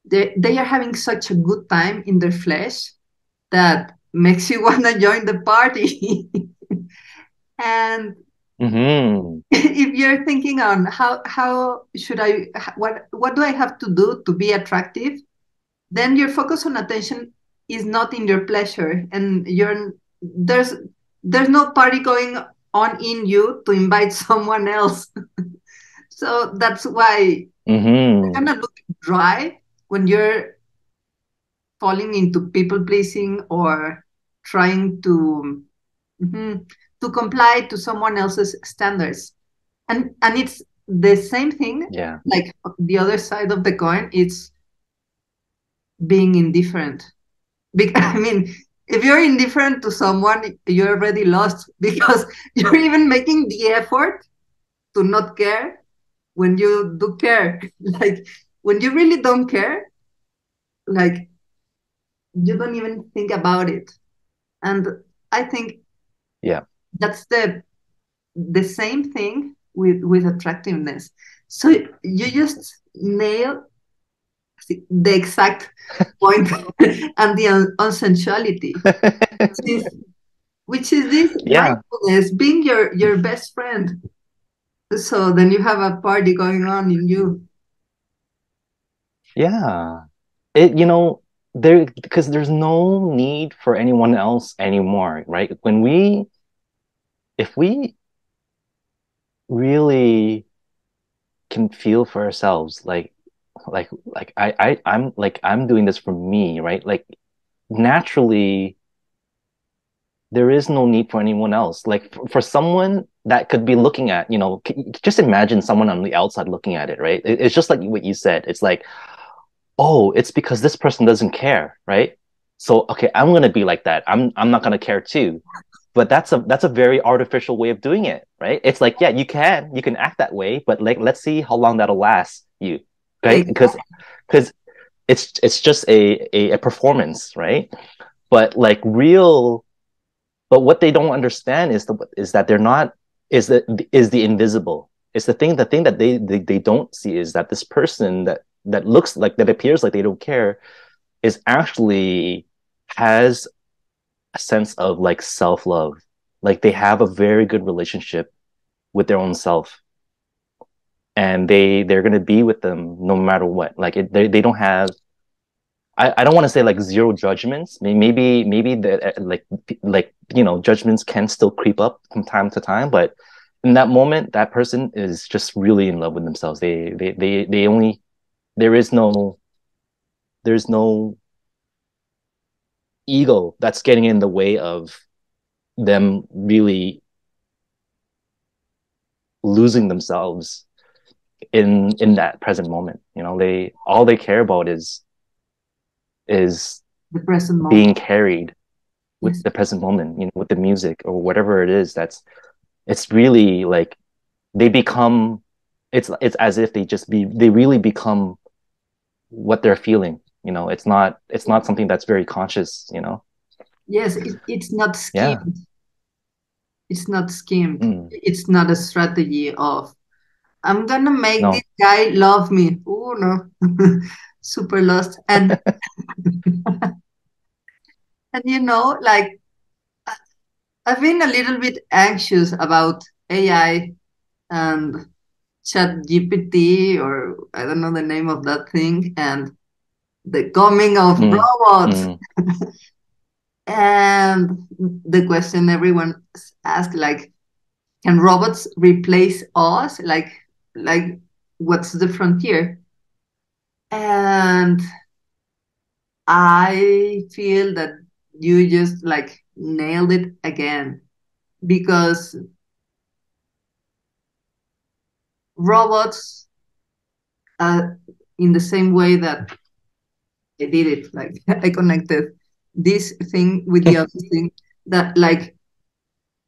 they, they are having such a good time in their flesh that makes you want to join the party. And mm-hmm. if you're thinking on how how should i what what do i have to do to be attractive then your focus on attention is not in your pleasure and you're there's there's no party going on in you to invite someone else. so that's why mm-hmm. kind of look dry when you're falling into people pleasing or trying to mm-hmm, to comply to someone else's standards. And and it's the same thing. Yeah. Like the other side of the coin, it's being indifferent. Because, I mean, if you're indifferent to someone, you're already lost because you're even making the effort to not care when you do care. like when you really don't care, like you don't even think about it. And I think yeah, that's the the same thing with with attractiveness. So you just nail the exact point and the un- unsensuality which is, which is this yeah. mindfulness being your your best friend so then you have a party going on in you yeah it you know there because there's no need for anyone else anymore right when we if we really can feel for ourselves like like like I, I i'm like i'm doing this for me right? Like naturally there is no need for anyone else. Like for, for someone that could be looking at you know just imagine someone on the outside looking at it right? It, it's just like what you said. It's like oh it's because this person doesn't care right? So okay i'm gonna be like that. I'm i'm not gonna care too but that's a that's a very artificial way of doing it right it's like yeah you can you can act that way but like let's see how long that'll last you right? Because because it's it's just a, a, a performance, right? But like real, but what they don't understand is the is that they're not is the is the invisible. It's the thing the thing that they, they they don't see is that this person that that looks like that appears like they don't care is actually has sense of like self-love. Like they have a very good relationship with their own self. And they they're to be with them no matter what. Like it, they, they don't have I, I don't want to say like zero judgments. Maybe maybe the eh, like like you know judgments can still creep up from time to time but in that moment that person is just really in love with themselves. They they they, they only there is no there's no ego that's getting in the way of them really losing themselves in in that present moment you know they all they care about is is the present moment. being carried with Yes. the present moment you know with the music or whatever it is that's it's really like they become it's it's as if they just be they really become what they're feeling you know it's not it's not something that's very conscious you know Yes, it, it's not Yeah. It's not schemed. Mm. It's not a strategy of I'm gonna make No. this guy love me. Oh no, super lost. And and you know, like I've been a little bit anxious about AI and Chat GPT or I don't know the name of that thing and the coming of Mm. robots. Mm. And the question everyone asks, like, can robots replace us? Like, like, what's the frontier? And I feel that you just like nailed it again because robots, uh, in the same way that I did it, like I connected this thing with the other thing that like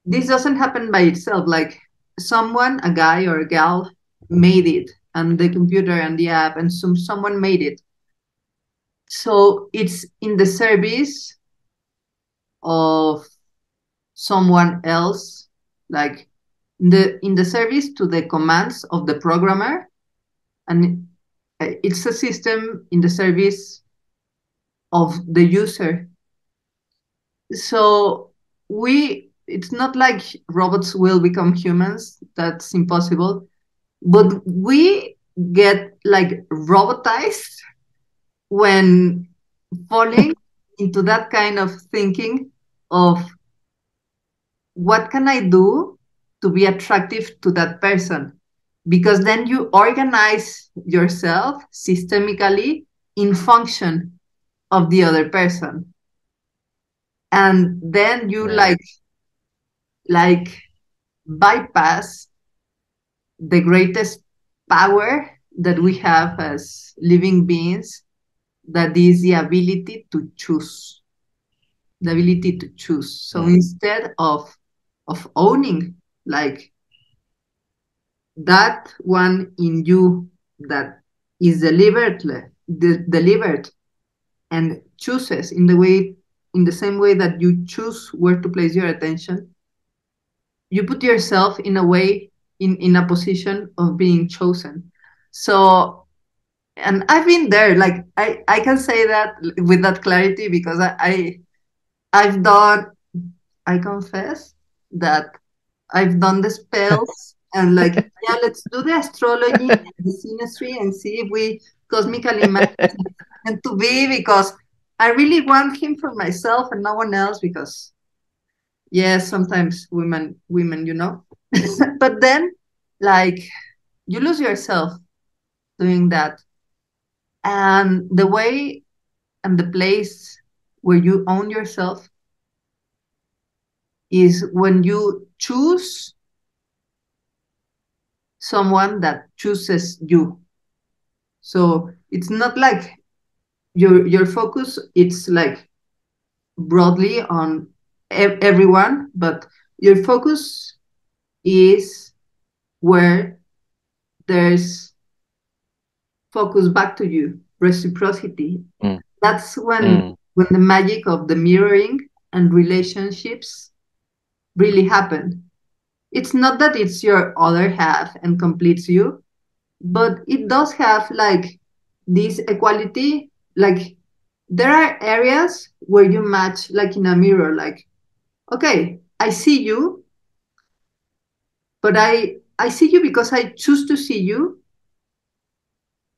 this doesn't happen by itself like someone a guy or a gal made it and the computer and the app and some someone made it. So it's in the service of someone else like in the in the service to the commands of the programmer and uh, it's a system in the service of the user. So we it's not like robots will become humans. That's impossible. But we get like robotized when falling into that kind of thinking of what can i do to be attractive to that person? Because then you organize yourself systemically in function of the other person. And then you Yeah. like like bypass the greatest power that we have as living beings that is the ability to choose. The ability to choose. So instead of of owning like that one in you that is deliberately de- delivered and chooses in the way in the same way that you choose where to place your attention you put yourself in a way in in a position of being chosen. So and i've been there like i i can say that with that clarity because i, I i've done i confess that i've done the spells and like yeah let's do the astrology and the synastry and see if we cosmically match and to be because I really want him for myself and no one else because yes, sometimes women women, you know. but then like you lose yourself doing that. And the way and the place where you own yourself is when you choose someone that chooses you. So it's not like your your focus it's like broadly on ev- everyone but your focus is where there's focus back to you reciprocity Mm. that's when Mm. when the magic of the mirroring and relationships really happen it's not that it's your other half and completes you but it does have like this equality like there are areas where you match like in a mirror like okay i see you but i i see you because i choose to see you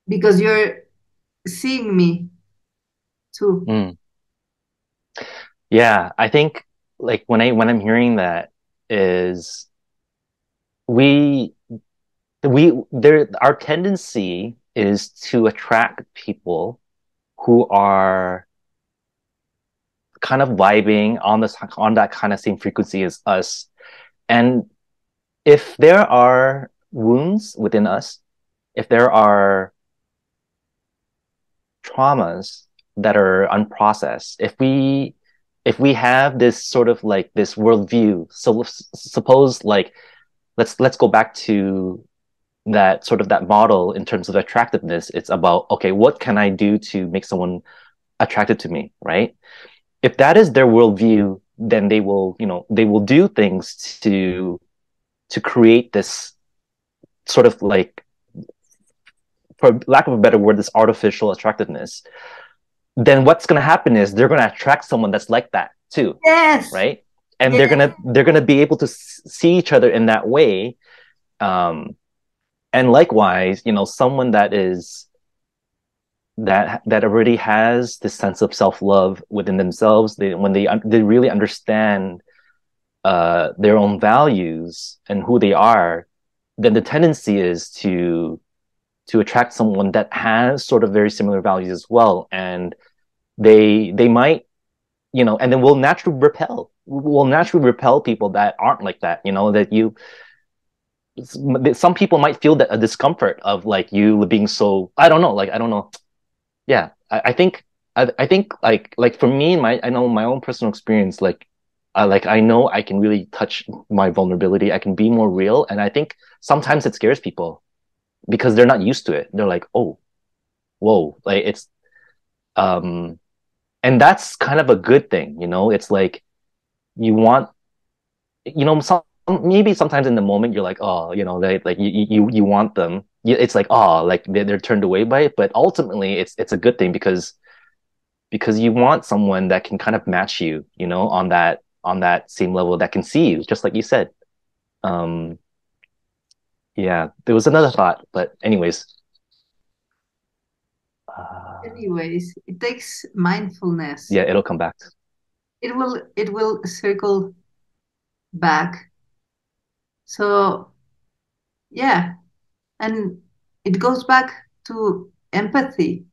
because you're seeing me too Mm. Yeah, I think like when I when I'm hearing that is we we there our tendency is to attract people who are kind of vibing on this on that kind of same frequency as us. And if there are wounds within us, if there are traumas that are unprocessed, if we if we have this sort of like this worldview, so suppose like let's let's go back to that sort of that model in terms of attractiveness. It's about okay, what can I do to make someone attracted to me, right? If that is their worldview, then they will, you know, they will do things to to create this sort of like for lack of a better word, this artificial attractiveness then what's going to happen is they're going to attract someone that's like that too. Yes. Right. And they're going to, they're going to be able to see each other in that way. Um, and likewise, you know, someone that is, that, that already has this sense of self-love within themselves, they, when they, they really understand, uh, their own values and who they are, then the tendency is to, to attract someone that has sort of very similar values as well. And they they might you know and then we'll naturally repel we'll naturally repel people that aren't like that you know that you some people might feel that a discomfort of like you being so i don't know like i don't know yeah i, I think I, I think like like for me my i know my own personal experience like I, like I know I can really touch my vulnerability. I can be more real, and I think sometimes it scares people because they're not used to it. They're like, oh, whoa, like it's, um, and that's kind of a good thing, you know. It's like you want, you know, some maybe sometimes in the moment you're like, oh, you know, they like you you you want them. It's like oh, like they're, they're turned away by it, but ultimately it's it's a good thing because because you want someone that can kind of match you, you know, on that on that same level that can see you, just like you said. Um, yeah, there was another thought, but anyways. Uh, anyways, it takes mindfulness. Yeah, it'll come back. It will it will circle back. So yeah, and it goes back to empathy.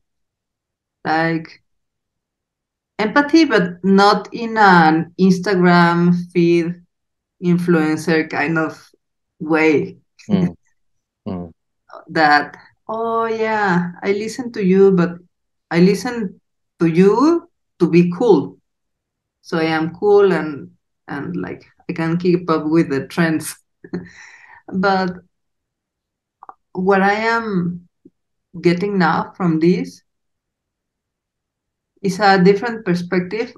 Like empathy, but not in an Instagram feed influencer kind of way mm. Mm. that oh yeah i listen to you but i listen to you to be cool so i am cool and and like i can keep up with the trends but what i am getting now from this is a different perspective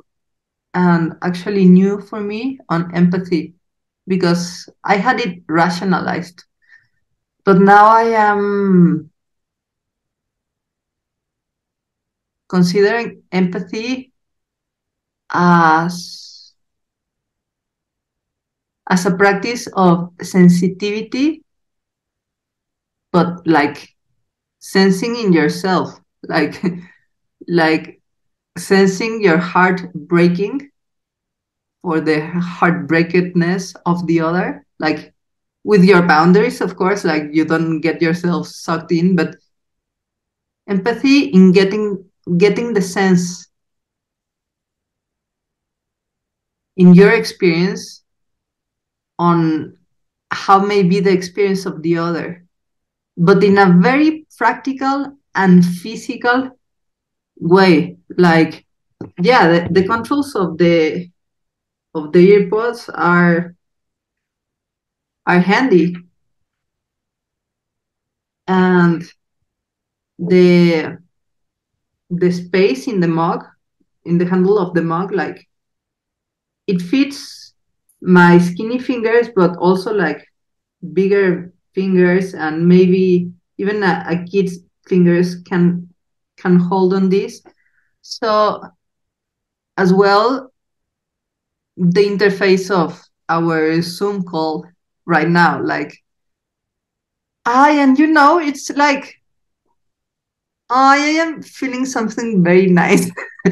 and actually new for me on empathy because I had it rationalized. But now I am considering empathy as as a practice of sensitivity but like sensing in yourself like like sensing your heart breaking or the heartbreakedness of the other like with your boundaries of course like you don't get yourself sucked in but empathy in getting getting the sense in your experience on how may be the experience of the other. But in a very practical and physical way like yeah the, the controls of the of the earpods are are handy. And the the space in the mug in the handle of the mug like it fits my skinny fingers but also like bigger fingers and maybe even a, a kid's fingers can can hold on this. So as well, the interface of our Zoom call right now, like I and you know, it's like I am feeling something very nice.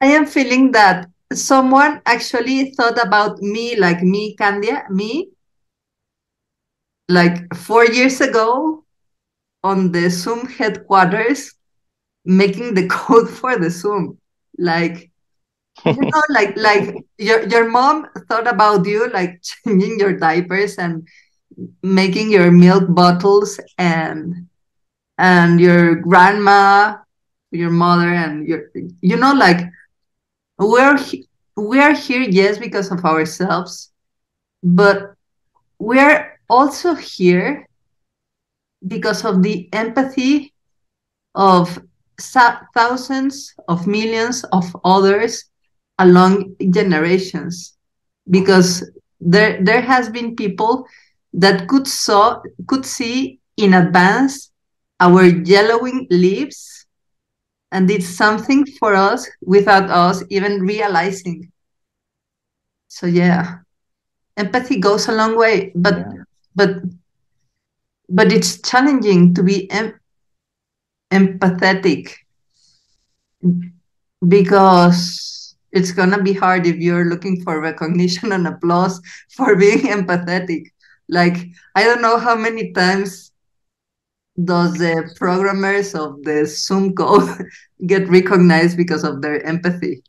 I am feeling that someone actually thought about me, like me, Candia, me, like four years ago on the Zoom headquarters, making the code for the Zoom. Like, you know, like like your your mom thought about you, like changing your diapers and making your milk bottles and and your grandma, your mother, and your you know, like we're we're here yes because of ourselves, but we're also here because of the empathy of thousands of millions of others along generations. Because there there has been people that could saw could see in advance our yellowing leaves and did something for us without us even realizing so yeah empathy goes a long way but yeah. but but it's challenging to be em- empathetic because it's gonna be hard if you're looking for recognition and applause for being empathetic like i don't know how many times does the programmers of the zoom code get recognized because of their empathy?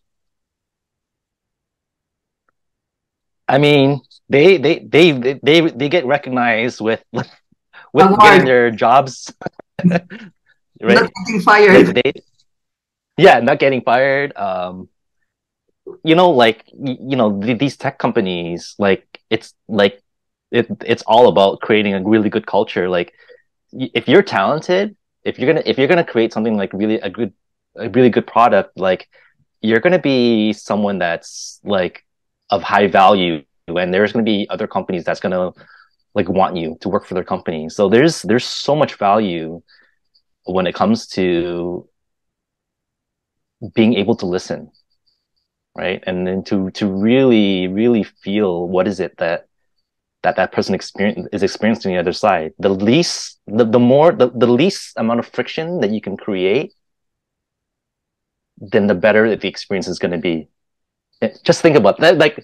I mean they they they they, they get recognized with with getting their jobs. Right. not getting fired. They, they, yeah not getting fired. Um you know like you know these tech companies like it's like it, it's all about creating a really good culture. Like if you're talented if you're gonna if you're gonna create something like really a good a really good product like you're gonna be someone that's like of high value and there's gonna be other companies that's gonna like want you to work for their company. So there's there's so much value when it comes to being able to listen right? And then to to really really feel what is it that that that person experience is experiencing the other side. The least the, the more the, the least amount of friction that you can create then the better the experience is going to be just think about that like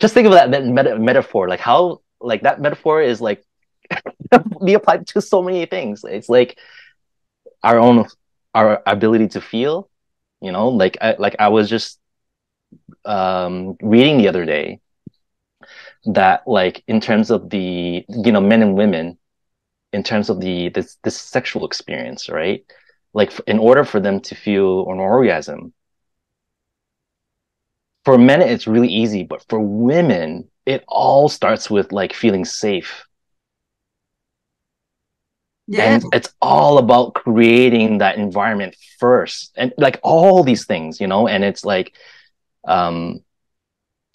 just think of that, that meta- metaphor like how like that metaphor is like be applied to so many things. It's like our own our ability to feel you know like I, like I was just um reading the other day that like in terms of the you know men and women in terms of the this this sexual experience right? Like in order for them to feel an orgasm for men it's really easy but for women it all starts with like feeling safe. Yeah. and it's all about creating that environment first and like all these things you know? And it's like um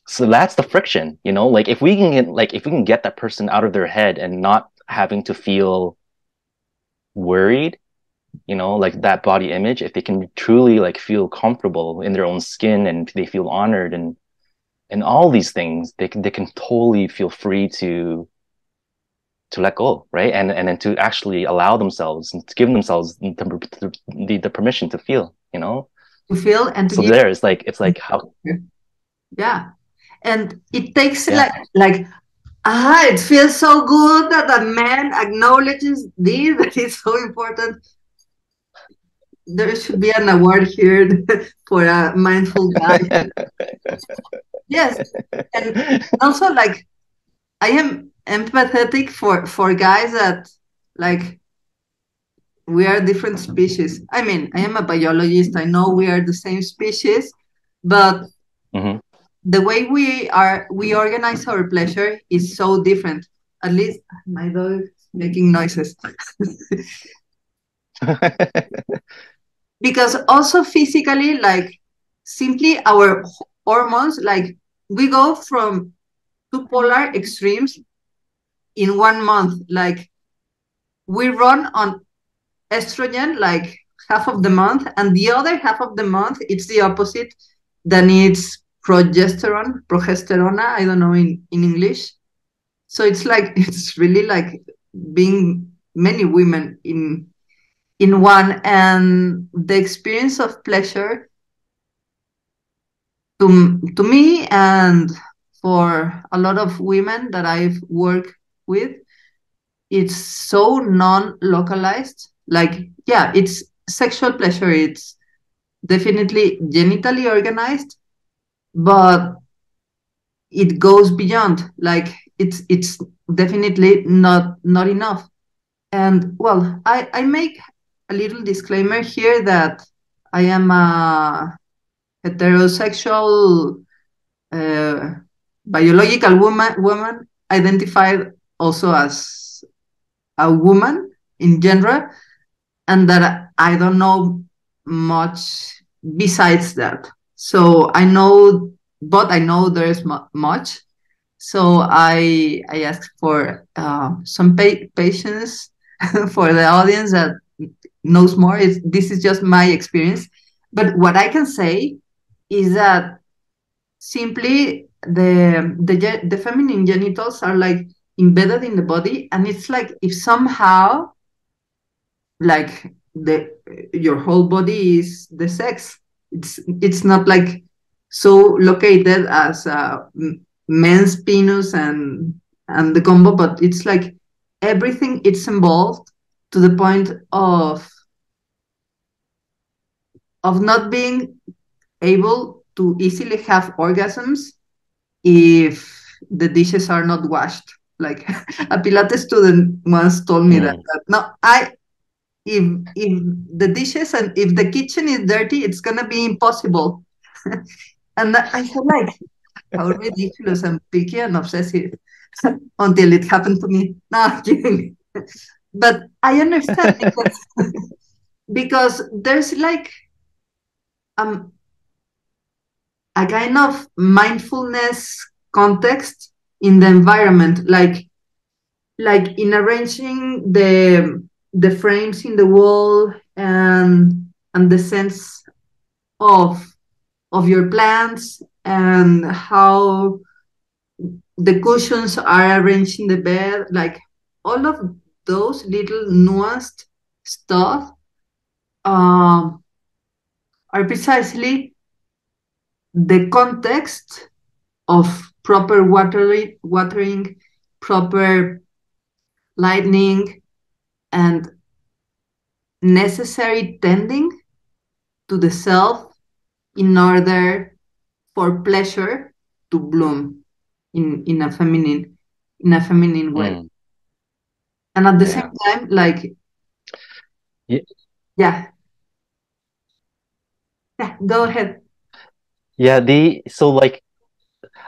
so that's the friction you know? Like if we can get like if we can get that person out of their head and not having to feel worried you know like that body image if they can truly like feel comfortable in their own skin and they feel honored and and all these things they can they can totally feel free to to let go right? And and then to actually allow themselves and to give themselves the, the, the permission to feel you know? To feel and to so there it's like it's like how yeah and it takes yeah. like like ah it feels so good that a man acknowledges this that is so important. There should be an award here for a mindful guy. Yes. And also like i am empathetic for for guys that like we are different species. I mean i am a biologist. I know we are the same species but mm-hmm the way we are we organize our pleasure is so different. At least my dog is making noises. Because also physically like simply our hormones like we go from two polar extremes in one month. Like we run on estrogen like half of the month, and the other half of the month it's the opposite. Then it's progesterone, progesterona. I don't know in in English. So it's like it's really like being many women in in one, and the experience of pleasure to to me and for a lot of women that I've worked with, it's so non-localized. Like, yeah, it's sexual pleasure. It's definitely genitally organized, but it goes beyond. Like, it's it's definitely not not enough. And well, I I make a little disclaimer here that I am a heterosexual uh, biological woman woman identified also as a woman in gender and that I don't know much besides that. So I know, but I know there's much. So I I ask for uh, some pa- patience for the audience that knows more. It's, this is just my experience. But what I can say is that simply the the the feminine genitals are like embedded in the body and it's like if somehow like the your whole body is the sex it's it's not like so located as uh, a men's penis and and the combo but it's like everything it's involved to the point of of not being able to easily have orgasms if the dishes are not washed. Like a Pilates student once told me that, that no, I if if the dishes and if the kitchen is dirty, it's gonna be impossible. and I feel like how ridiculous and picky and obsessive until it happened to me. No, kidding. but I understand because, because there's like um a kind of mindfulness context in the environment like like in arranging the the frames in the wall and and the sense of of your plants and how the cushions are arranged in the bed like all of those little nuanced stuff um, are precisely the context of proper watering, watering, proper lighting, and necessary tending to the self in order for pleasure to bloom in in a feminine in a feminine way mm. and at the yeah. same time like yeah yeah, yeah go ahead yeah, the so like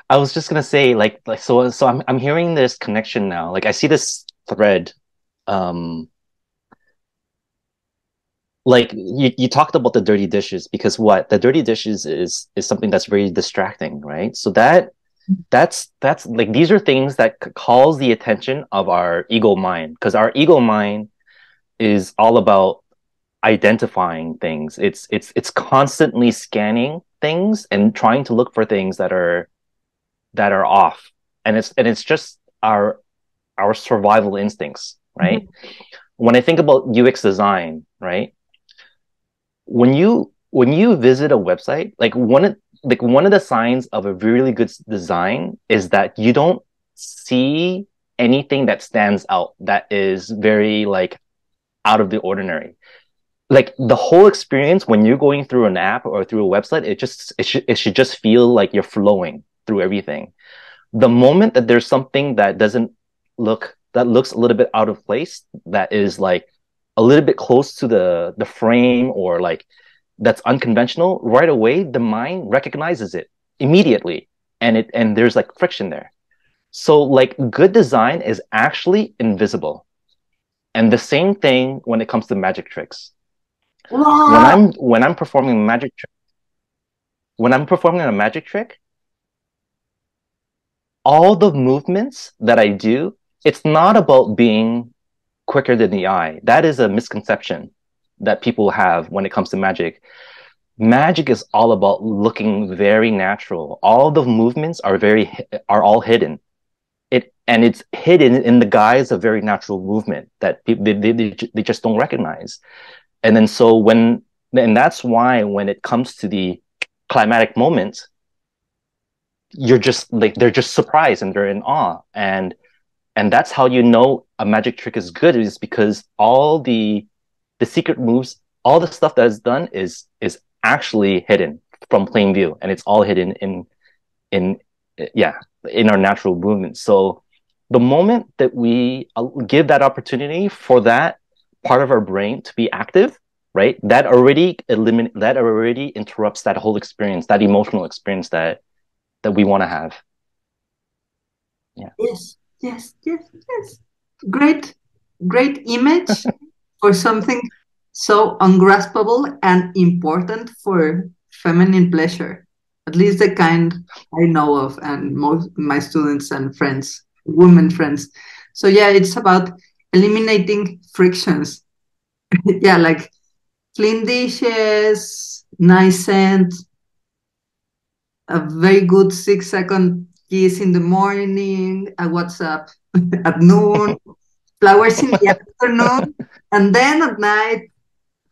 I was just gonna say like like so so I'm I'm hearing this connection now. Like I see this thread. Um like you, you talked about the dirty dishes because what the dirty dishes is is something that's very distracting, right? So that that's that's like these are things that calls the attention of our ego mind because our ego mind is all about identifying things. It's it's it's constantly scanning things and trying to look for things that are that are off and it's and it's just our our survival instincts right mm-hmm. when i think about ux design right when you when you visit a website like one of like one of the signs of a really good design is that you don't see anything that stands out that is very like out of the ordinary like the whole experience when you're going through an app or through a website, it just it should it should just feel like you're flowing through everything. The moment that there's something that doesn't look that looks a little bit out of place, that is like a little bit close to the the frame or like that's unconventional, right away the mind recognizes it immediately, and it and there's like friction there. So like good design is actually invisible. And the same thing when it comes to magic tricks when I'm when I'm performing a magic trick, when I'm performing a magic trick, all the movements that I do, it's not about being quicker than the eye. That is a misconception that people have when it comes to magic. Magic is all about looking very natural. All the movements are very are all hidden. It and it's hidden in the guise of very natural movement that people they, they, they just don't recognize. And then so when and that's why when it comes to the climatic moments, you're just like they're just surprised and they're in awe and and that's how you know a magic trick is good is because all the the secret moves all the stuff that is done is is actually hidden from plain view. And it's all hidden in in yeah in our natural movement. So the moment that we uh, give that opportunity for that part of our brain to be active right that already eliminate that already interrupts that whole experience that emotional experience that that we want to have. Yeah. Yes yes yes yes. Great great image for something so ungraspable and important for feminine pleasure at least the kind i know of and most my students and friends women friends. So yeah it's about eliminating frictions. Yeah like clean dishes nice scent a very good six second kiss in the morning a whatsapp at noon flowers in the afternoon and then at night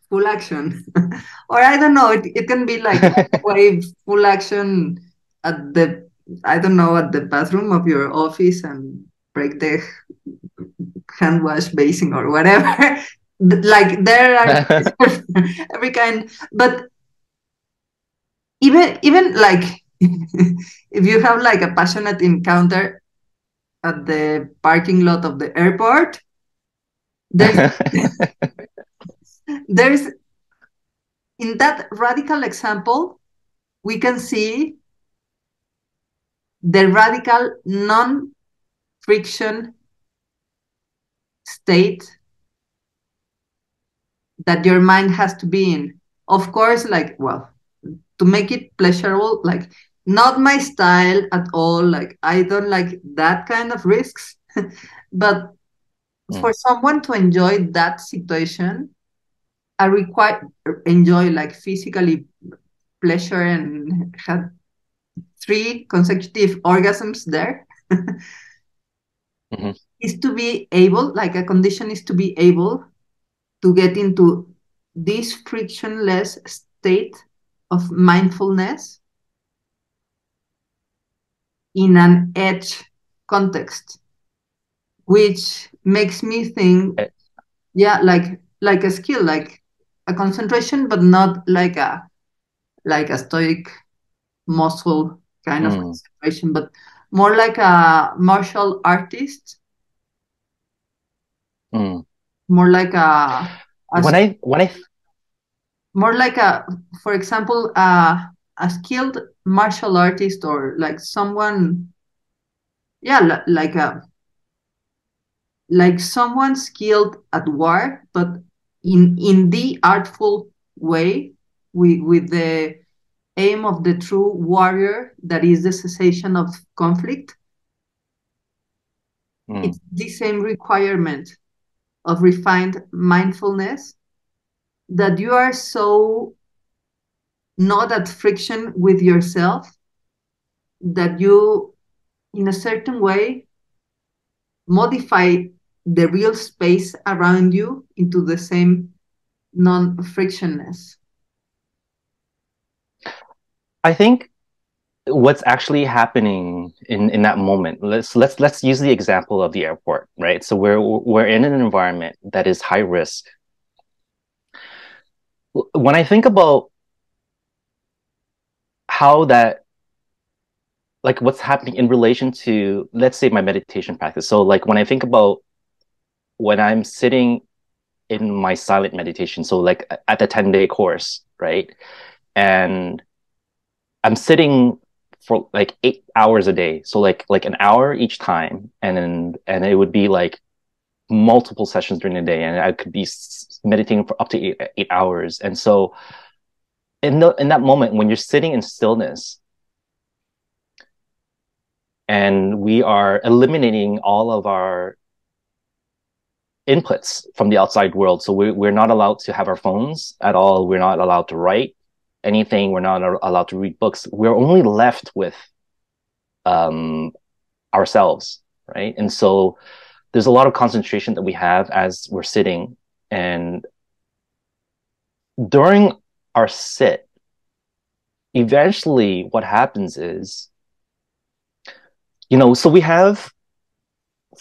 full action. Or i don't know it, it can be like wave full action at the i don't know at the bathroom of your office and break the hand wash basin or whatever. Like there are every kind but even even like if you have like a passionate encounter at the parking lot of the airport there's there's in that radical example we can see the radical non-friction state that your mind has to be in. Of course like well to make it pleasurable like not my style at all like i don't like that kind of risks but mm. for someone to enjoy that situation i require enjoy like physically pleasure and have three consecutive orgasms there mm-hmm. is to be able like a condition is to be able to get into this frictionless state of mindfulness in an edge context which makes me think eh. yeah like like a skill like a concentration but not like a like a stoic muscle kind of mm. concentration but more like a martial artist mm. more like a, a when i when i more like a for example uh, a skilled martial artist or like someone yeah like a like someone skilled at war but in in the artful way with with the aim of the true warrior that is the cessation of conflict mm. it's the same requirement of refined mindfulness that you are so not at friction with yourself that you in a certain way modify the real space around you into the same non-frictionness i think what's actually happening in in that moment let's let's let's use the example of the airport right? So we're we're in an environment that is high risk. When i think about how that like what's happening in relation to let's say my meditation practice. So like when i think about when i'm sitting in my silent meditation so like at the 10 day course right? And i'm sitting for like eight hours a day. So like like an hour each time. And then and it would be like multiple sessions during the day. And i could be meditating for up to eight, eight hours. And so in the in that moment when you're sitting in stillness and we are eliminating all of our inputs from the outside world. So we're, we're not allowed to have our phones at all. We're not allowed to write anything. We're not allowed to read books. We're only left with um, ourselves, right? And so there's a lot of concentration that we have as we're sitting. And during our sit, eventually what happens is, you know, so we have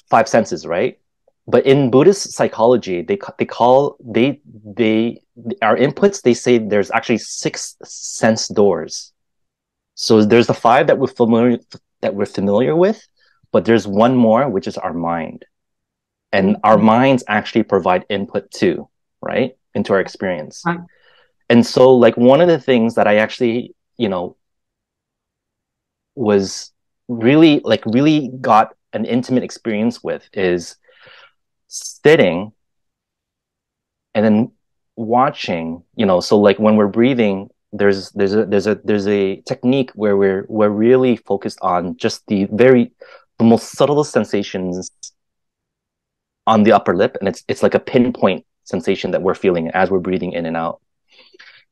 five senses, right? But in Buddhist psychology, they they call they they our inputs. They say there's actually six sense doors. So there's the five that we're familiar that we're familiar with, but there's one more, which is our mind, and our minds actually provide input too, right, into our experience. Right. And so, like one of the things that I actually, you know, was really like really got an intimate experience with is sitting and then watching you know. So like when we're breathing there's there's a there's a there's a technique where we're we're really focused on just the very the most subtle sensations on the upper lip. And it's it's like a pinpoint sensation that we're feeling as we're breathing in and out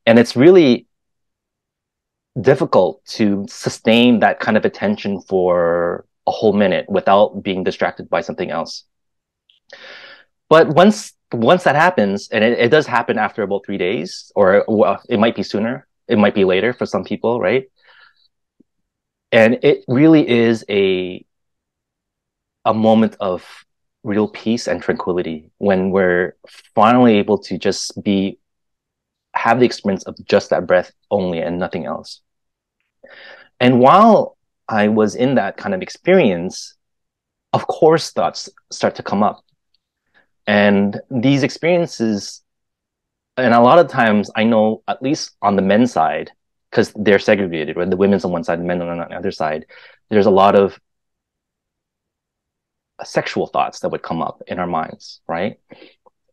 and it's really difficult to sustain that kind of attention for a whole minute without being distracted by something else but once once that happens, and it, it does happen after about three days, or well, it might be sooner, it might be later for some people, right? And it really is a a moment of real peace and tranquility when we're finally able to just be have the experience of just that breath only and nothing else. And while I was in that kind of experience, of course, thoughts start to come up. And these experiences, and a lot of times I know, at least on the men's side, because they're segregated, right? The women's on one side, the men on the other side, there's a lot of sexual thoughts that would come up in our minds, right?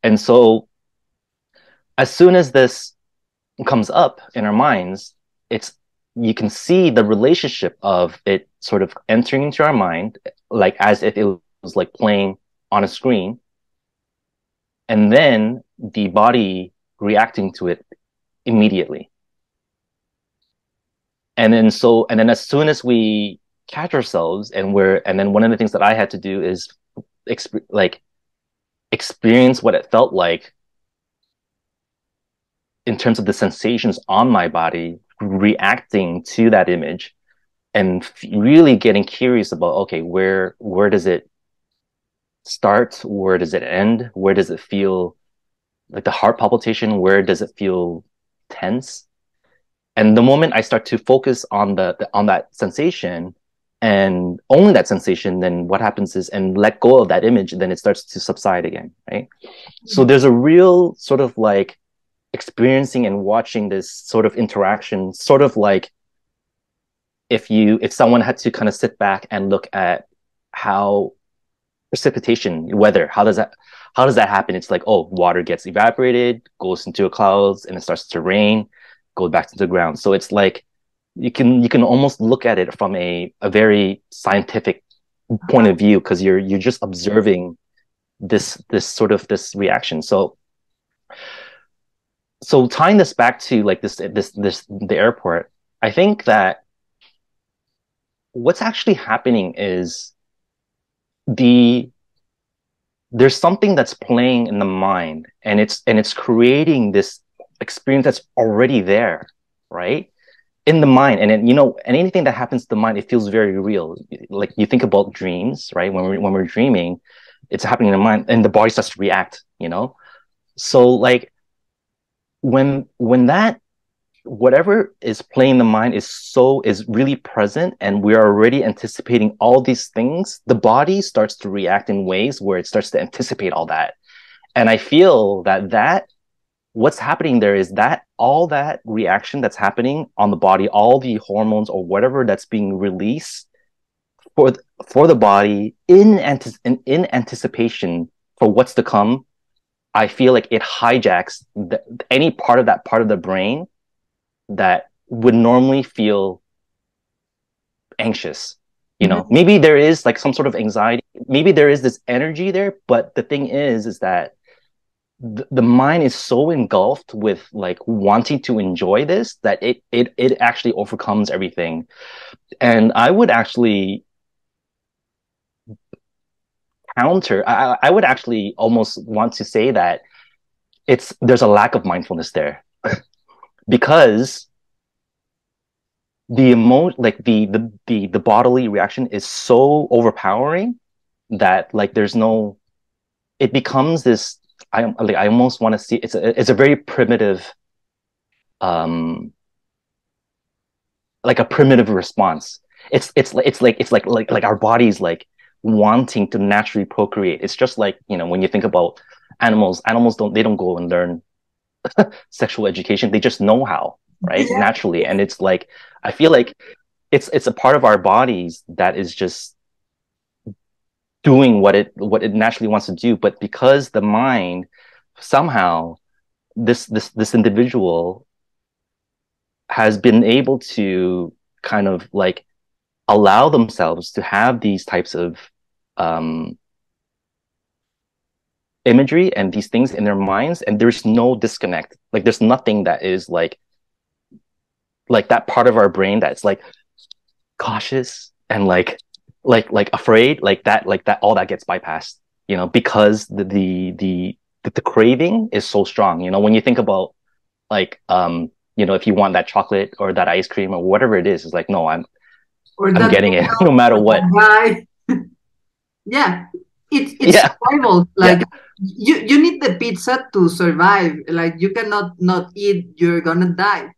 And so as soon as this comes up in our minds, it's you can see the relationship of it sort of entering into our mind, like as if it was like playing on a screen, and then the body reacting to it immediately. And then so, and then as soon as we catch ourselves and we're, and then one of the things that I had to do is exp- like experience what it felt like in terms of the sensations on my body reacting to that image and really getting curious about okay where where does it start? Where does it end? Where does it feel like the heart palpitation? Where does it feel tense? And the moment I start to focus on the, the on that sensation and only that sensation, then what happens is and let go of that image, then it starts to subside again, right? So there's a real sort of like experiencing and watching this sort of interaction, sort of like if you if someone had to kind of sit back and look at how precipitation, weather, how does that how does that happen? It's like, oh, water gets evaporated, goes into the clouds, and it starts to rain, goes back to the ground. So it's like you can you can almost look at it from a, a very scientific point of view because you're you're just observing this this sort of this reaction. So so tying this back to like this this this the airport, I think that what's actually happening is the there's something that's playing in the mind and it's and it's creating this experience that's already there right in the mind. And then you know and anything that happens to the mind it feels very real. Like you think about dreams right when we're when we're dreaming it's happening in the mind and the body starts to react you know? So like when when that whatever is playing the mind is so is really present and we're already anticipating all these things the body starts to react in ways where it starts to anticipate all that. And i feel that that what's happening there is that all that reaction that's happening on the body all the hormones or whatever that's being released for the, for the body in, in in anticipation for what's to come i feel like it hijacks the, any part of that part of the brain that would normally feel anxious you know mm-hmm. maybe there is like some sort of anxiety maybe there is this energy there, but the thing is, is that the, the mind is so engulfed with like wanting to enjoy this that it it it actually overcomes everything. And I would actually counter I, I would actually almost want to say that it's there's a lack of mindfulness there because the emo like the, the the the bodily reaction is so overpowering that like there's no it becomes this I like I almost want to see it's a it's a very primitive um like a primitive response. It's it's it's like it's like like like our bodies like wanting to naturally procreate. It's just like, you know, when you think about animals, animals don't they don't go and learn sexual education. They just know how, right? Yeah. Naturally. And it's like I feel like it's it's a part of our bodies that is just doing what it what it naturally wants to do but because the mind somehow this this this individual has been able to kind of like allow themselves to have these types of um, imagery and these things in their minds and there's no disconnect. Like there's nothing that is like like that part of our brain that's like cautious and like like like afraid like that like that all that gets bypassed you know because the the the the, the craving is so strong. You know when you think about like um you know if you want that chocolate or that ice cream or whatever it is it's like no i'm or i'm getting it no matter what yeah it's it's yeah. survival like yeah. you you need the pizza to survive like you cannot not eat you're gonna die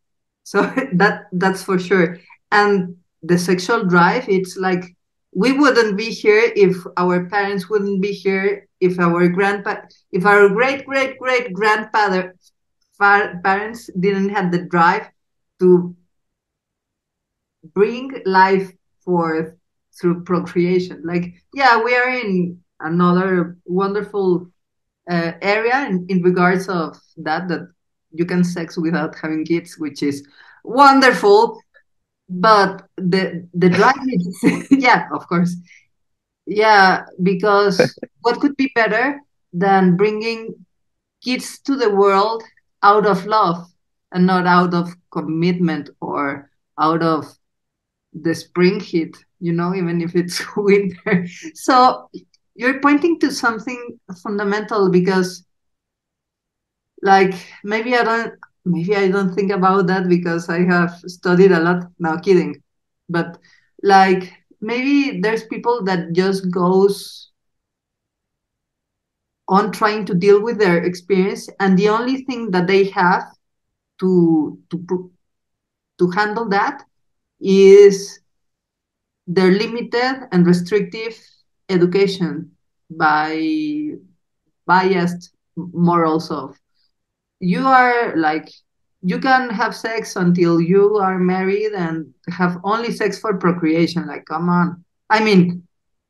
so that that's for sure and the sexual drive it's like we wouldn't be here if our parents wouldn't be here if our grandpa if our great great great grandfather parents didn't have the drive to bring life forth through procreation. Like yeah we are in another wonderful uh, area in, in regards of that that you can sex without having kids which is wonderful. But the the drive is yeah of course. Yeah because what could be better than bringing kids to the world out of love and not out of commitment or out of the spring heat you know even if it's winter so you're pointing to something fundamental because like maybe i don't maybe I don't think about that because I have studied a lot. Now kidding, but like maybe there's people that just goes on trying to deal with their experience, and the only thing that they have to to to handle that is their limited and restrictive education by biased morals of you are like you can have sex until you are married and have only sex for procreation. Like come on. I mean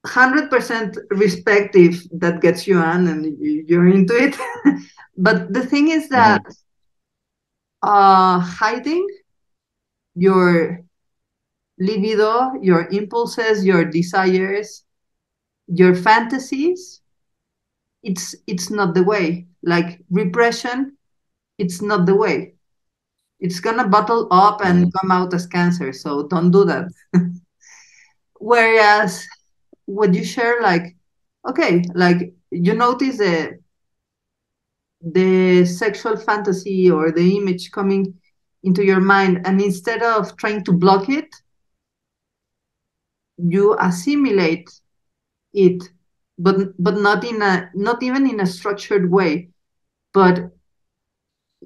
100% respect if that gets you on and you're into it. But the thing is that mm-hmm. uh, hiding your libido your impulses your desires your fantasies it's it's not the way like repression it's not the way. It's gonna bottle up and mm. come out as cancer. So don't do that. Whereas what you share, like, okay, like you notice the the sexual fantasy or the image coming into your mind, and instead of trying to block it, you assimilate it, but but not in a not even in a structured way, but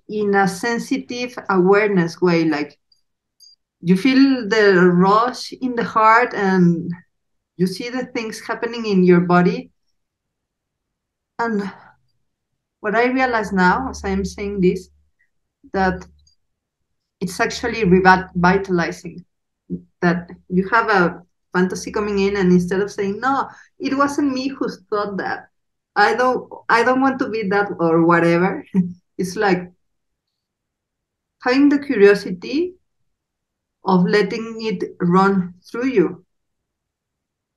in a sensitive awareness way like you feel the rush in the heart and you see the things happening in your body. And what i realize now as i'm saying this that it's actually revitalizing that you have a fantasy coming in and instead of saying no it wasn't me who thought that i don't i don't want to be that or whatever it's like having the curiosity of letting it run through you.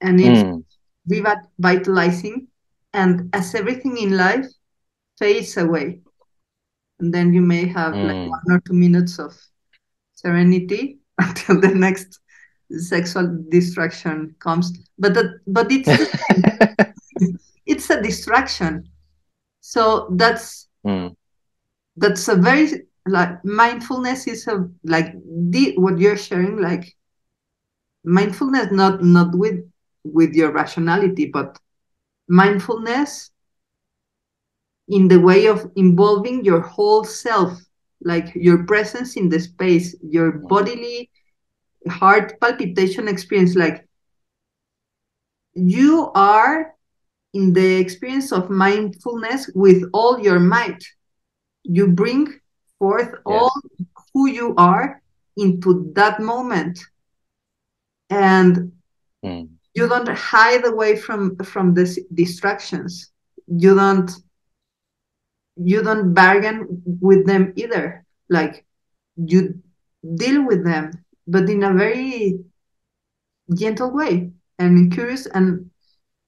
And it's mm. revitalizing and as everything in life fades away and then you may have mm. like one or two minutes of serenity until the next sexual distraction comes but that but it's it's a distraction. So that's mm. that's a very like mindfulness is a like the what you're sharing like mindfulness not not with with your rationality but mindfulness in the way of involving your whole self like your presence in the space your bodily heart palpitation experience like you are in the experience of mindfulness with all your might. You bring forth yes. all who you are into that moment. And mm. you don't hide away from from the distractions. You don't you don't bargain with them either. Like you deal with them but in a very gentle way and curious and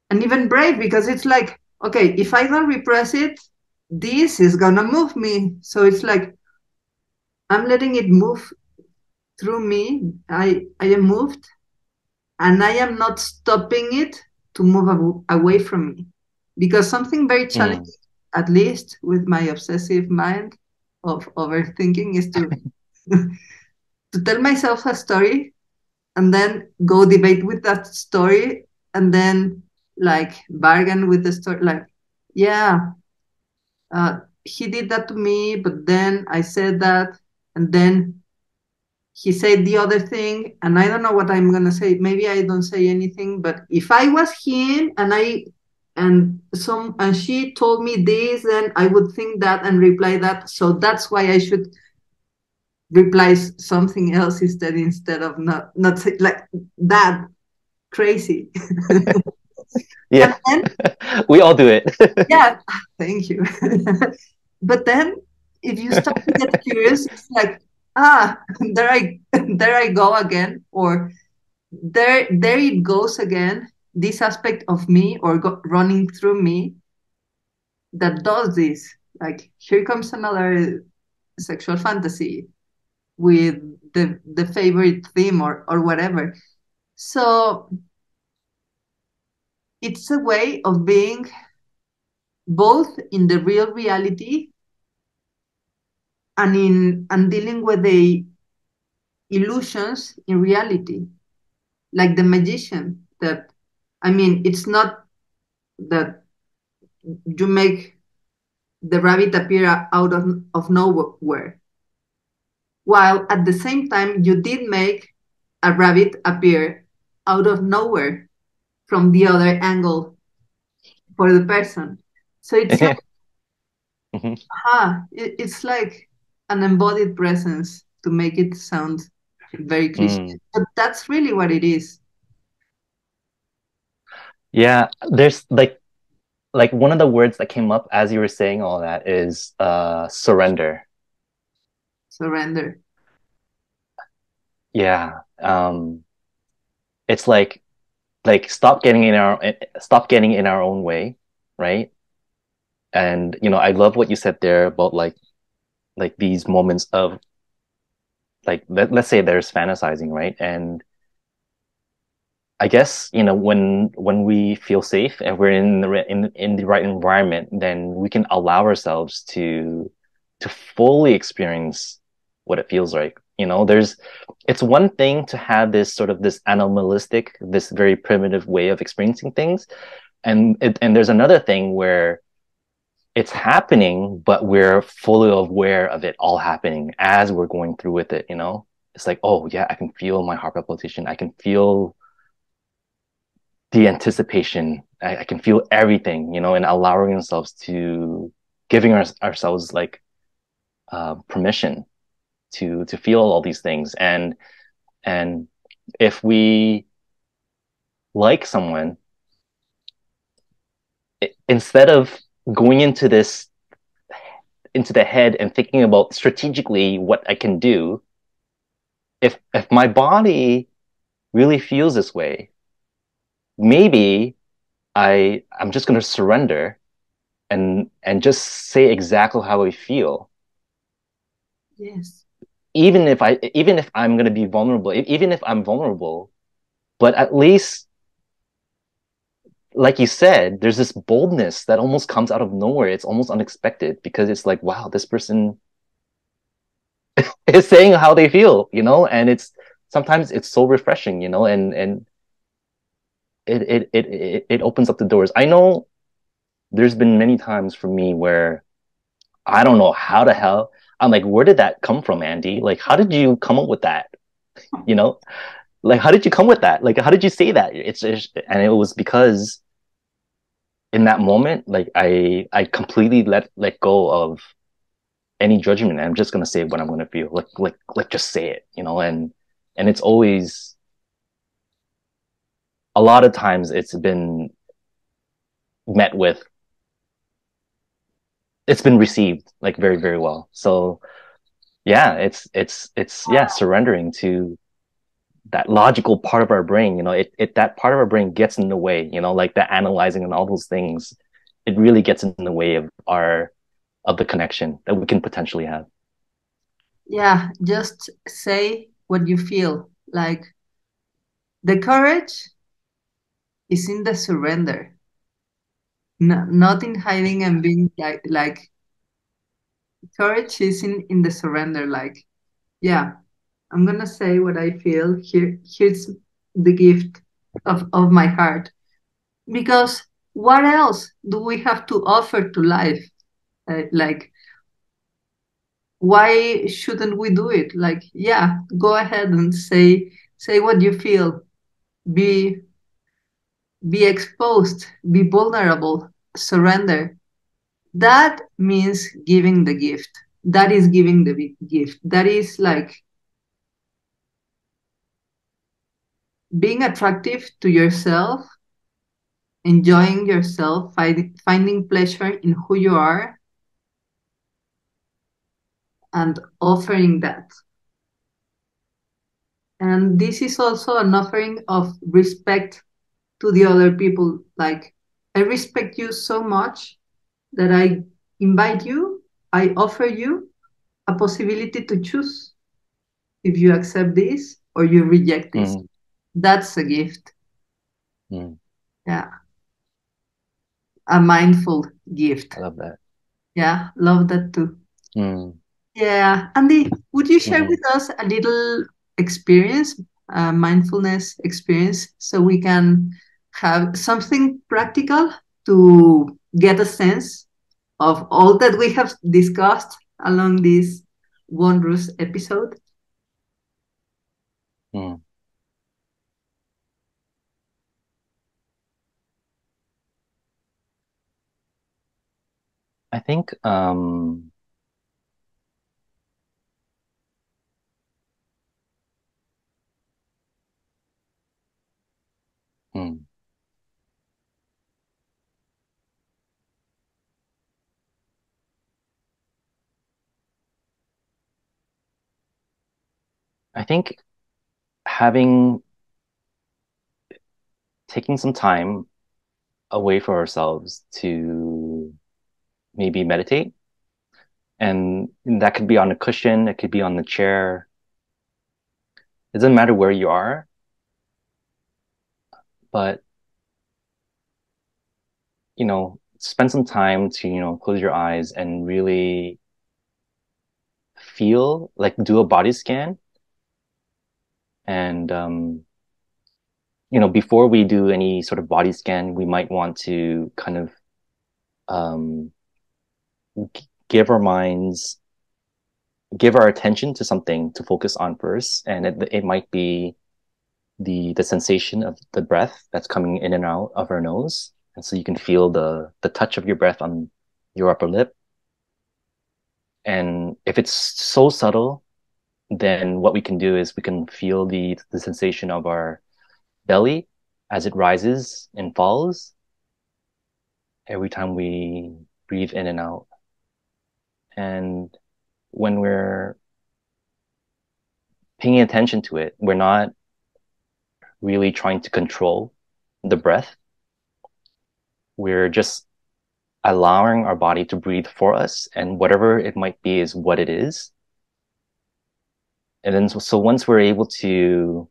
and even brave because it's like okay if i don't repress it this is gonna move me so it's like i'm letting it move through me i i am moved and i am not stopping it to move away from me because something very hmm. challenging mm. at least with my obsessive mind of overthinking is to to tell myself a story and then go debate with that story and then like bargain with the story like yeah uh, he did that to me but then i said that and then he said the other thing and i don't know what i'm going to say. Maybe i don't say anything but if i was him and i and some and she told me this then i would think that and reply that. So that's why i should replies something else instead instead of not not like that crazy. Yeah. Then, we all do it. Yeah thank you. But then if you start to get curious it's like ah there i there i go again or there there it goes again this aspect of me or go, running through me that does this. Like here comes another sexual fantasy with the the favorite theme or or whatever. So it's a way of being both in the real reality and in and dealing with the illusions in reality. Like the magician that i mean it's not that you make the rabbit appear out of, of nowhere while at the same time you did make a rabbit appear out of nowhere from the other angle for the person. So it's like, mm-hmm. aha, it, it's like an embodied presence to make it sound very cliche. Mm. But that's really what it is. Yeah, there's like like one of the words that came up as you were saying all that is uh surrender surrender. Yeah. Um, it's like like stop getting in our stop getting in our own way, right? And you know, I love what you said there about like like these moments of like let, let's say there's fantasizing, right? And I guess you know when when we feel safe and we're in the in in the right environment, then we can allow ourselves to to fully experience what it feels like you know? There's it's one thing to have this sort of this animalistic this very primitive way of experiencing things. And it, and there's another thing where it's happening but we're fully aware of it all happening as we're going through with it you know? It's like oh yeah i can feel my heart palpitation. I can feel the anticipation. I, I can feel everything you know and allowing ourselves to giving our, ourselves like uh, permission to to feel all these things and and if we like someone it, instead of going into this into the head and thinking about strategically what I can do if if my body really feels this way maybe I I'm just gonna surrender and and just say exactly how I feel. Yes. Even if I even if I'm gonna be vulnerable, even if I'm vulnerable, but at least like you said, there's this boldness that almost comes out of nowhere. It's almost unexpected because it's like, wow, this person is saying how they feel, you know, and it's sometimes it's so refreshing, you know, and and it it it it, it opens up the doors. I know there's been many times for me where I don't know how the hell I'm like, where did that come from, Andy? Like, how did you come up with that? You know, like how did you come with that? Like, how did you say that? It's, it's and it was because in that moment, like I I completely let let go of any judgment. I'm just gonna say what I'm gonna feel. Like like like just say it, you know. And and it's always a lot of times it's been met with it's been received like very very well. So yeah it's it's it's yeah surrendering to that logical part of our brain you know it, it that part of our brain gets in the way you know like the analyzing and all those things it really gets in the way of our of the connection that we can potentially have. Yeah just say what you feel like the courage is in the surrender no, not in hiding and being like like courage is in in the surrender like yeah. I'm gonna say what i feel. Here here's the gift of of my heart. Because what else do we have to offer to life? Uh, like why shouldn't we do it? Like yeah go ahead and say say what you feel. Be be exposed be vulnerable surrender. That means giving the gift. That is giving the gift. That is like being attractive to yourself enjoying yourself find, finding pleasure in who you are and offering that. And this is also an offering of respect to the other people like i respect you so much that i invite you i offer you a possibility to choose if you accept this or you reject this mm. that's a gift mm. yeah a mindful gift i love that yeah love that too mm. yeah andy would you share mm-hmm. with us a little experience uh, mindfulness experience so we can have something practical to get a sense of all that we have discussed along this wondrous episode? Hmm. I think um, I think having taking some time away for ourselves to maybe meditate and that could be on a cushion it could be on the chair it doesn't matter where you are but you know spend some time to you know close your eyes and really feel like do a body scan and, um, you know, before we do any sort of body scan, we might want to kind of um, give our minds, give our attention to something to focus on first. And it, it might be the, the sensation of the breath that's coming in and out of our nose. And so you can feel the, the touch of your breath on your upper lip. And if it's so subtle then what we can do is we can feel the, the sensation of our belly as it rises and falls every time we breathe in and out. And when we're paying attention to it, we're not really trying to control the breath. we're just allowing our body to breathe for us and whatever it might be is what it is and then so, once we're able to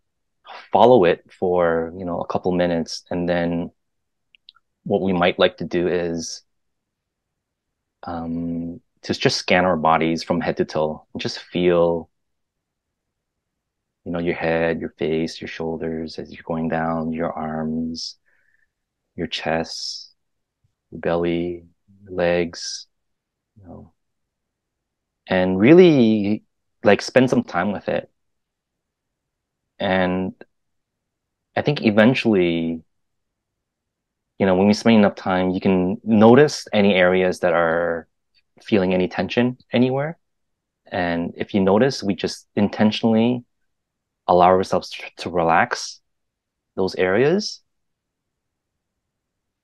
follow it for you know a couple minutes and then what we might like to do is um, to just scan our bodies from head to toe and just feel you know your head your face your shoulders as you're going down your arms your chest your belly your legs you know. And really like spend some time with it. And i think eventually you know when we spend enough time you can notice any areas that are feeling any tension anywhere. And if you notice we just intentionally allow ourselves to relax those areas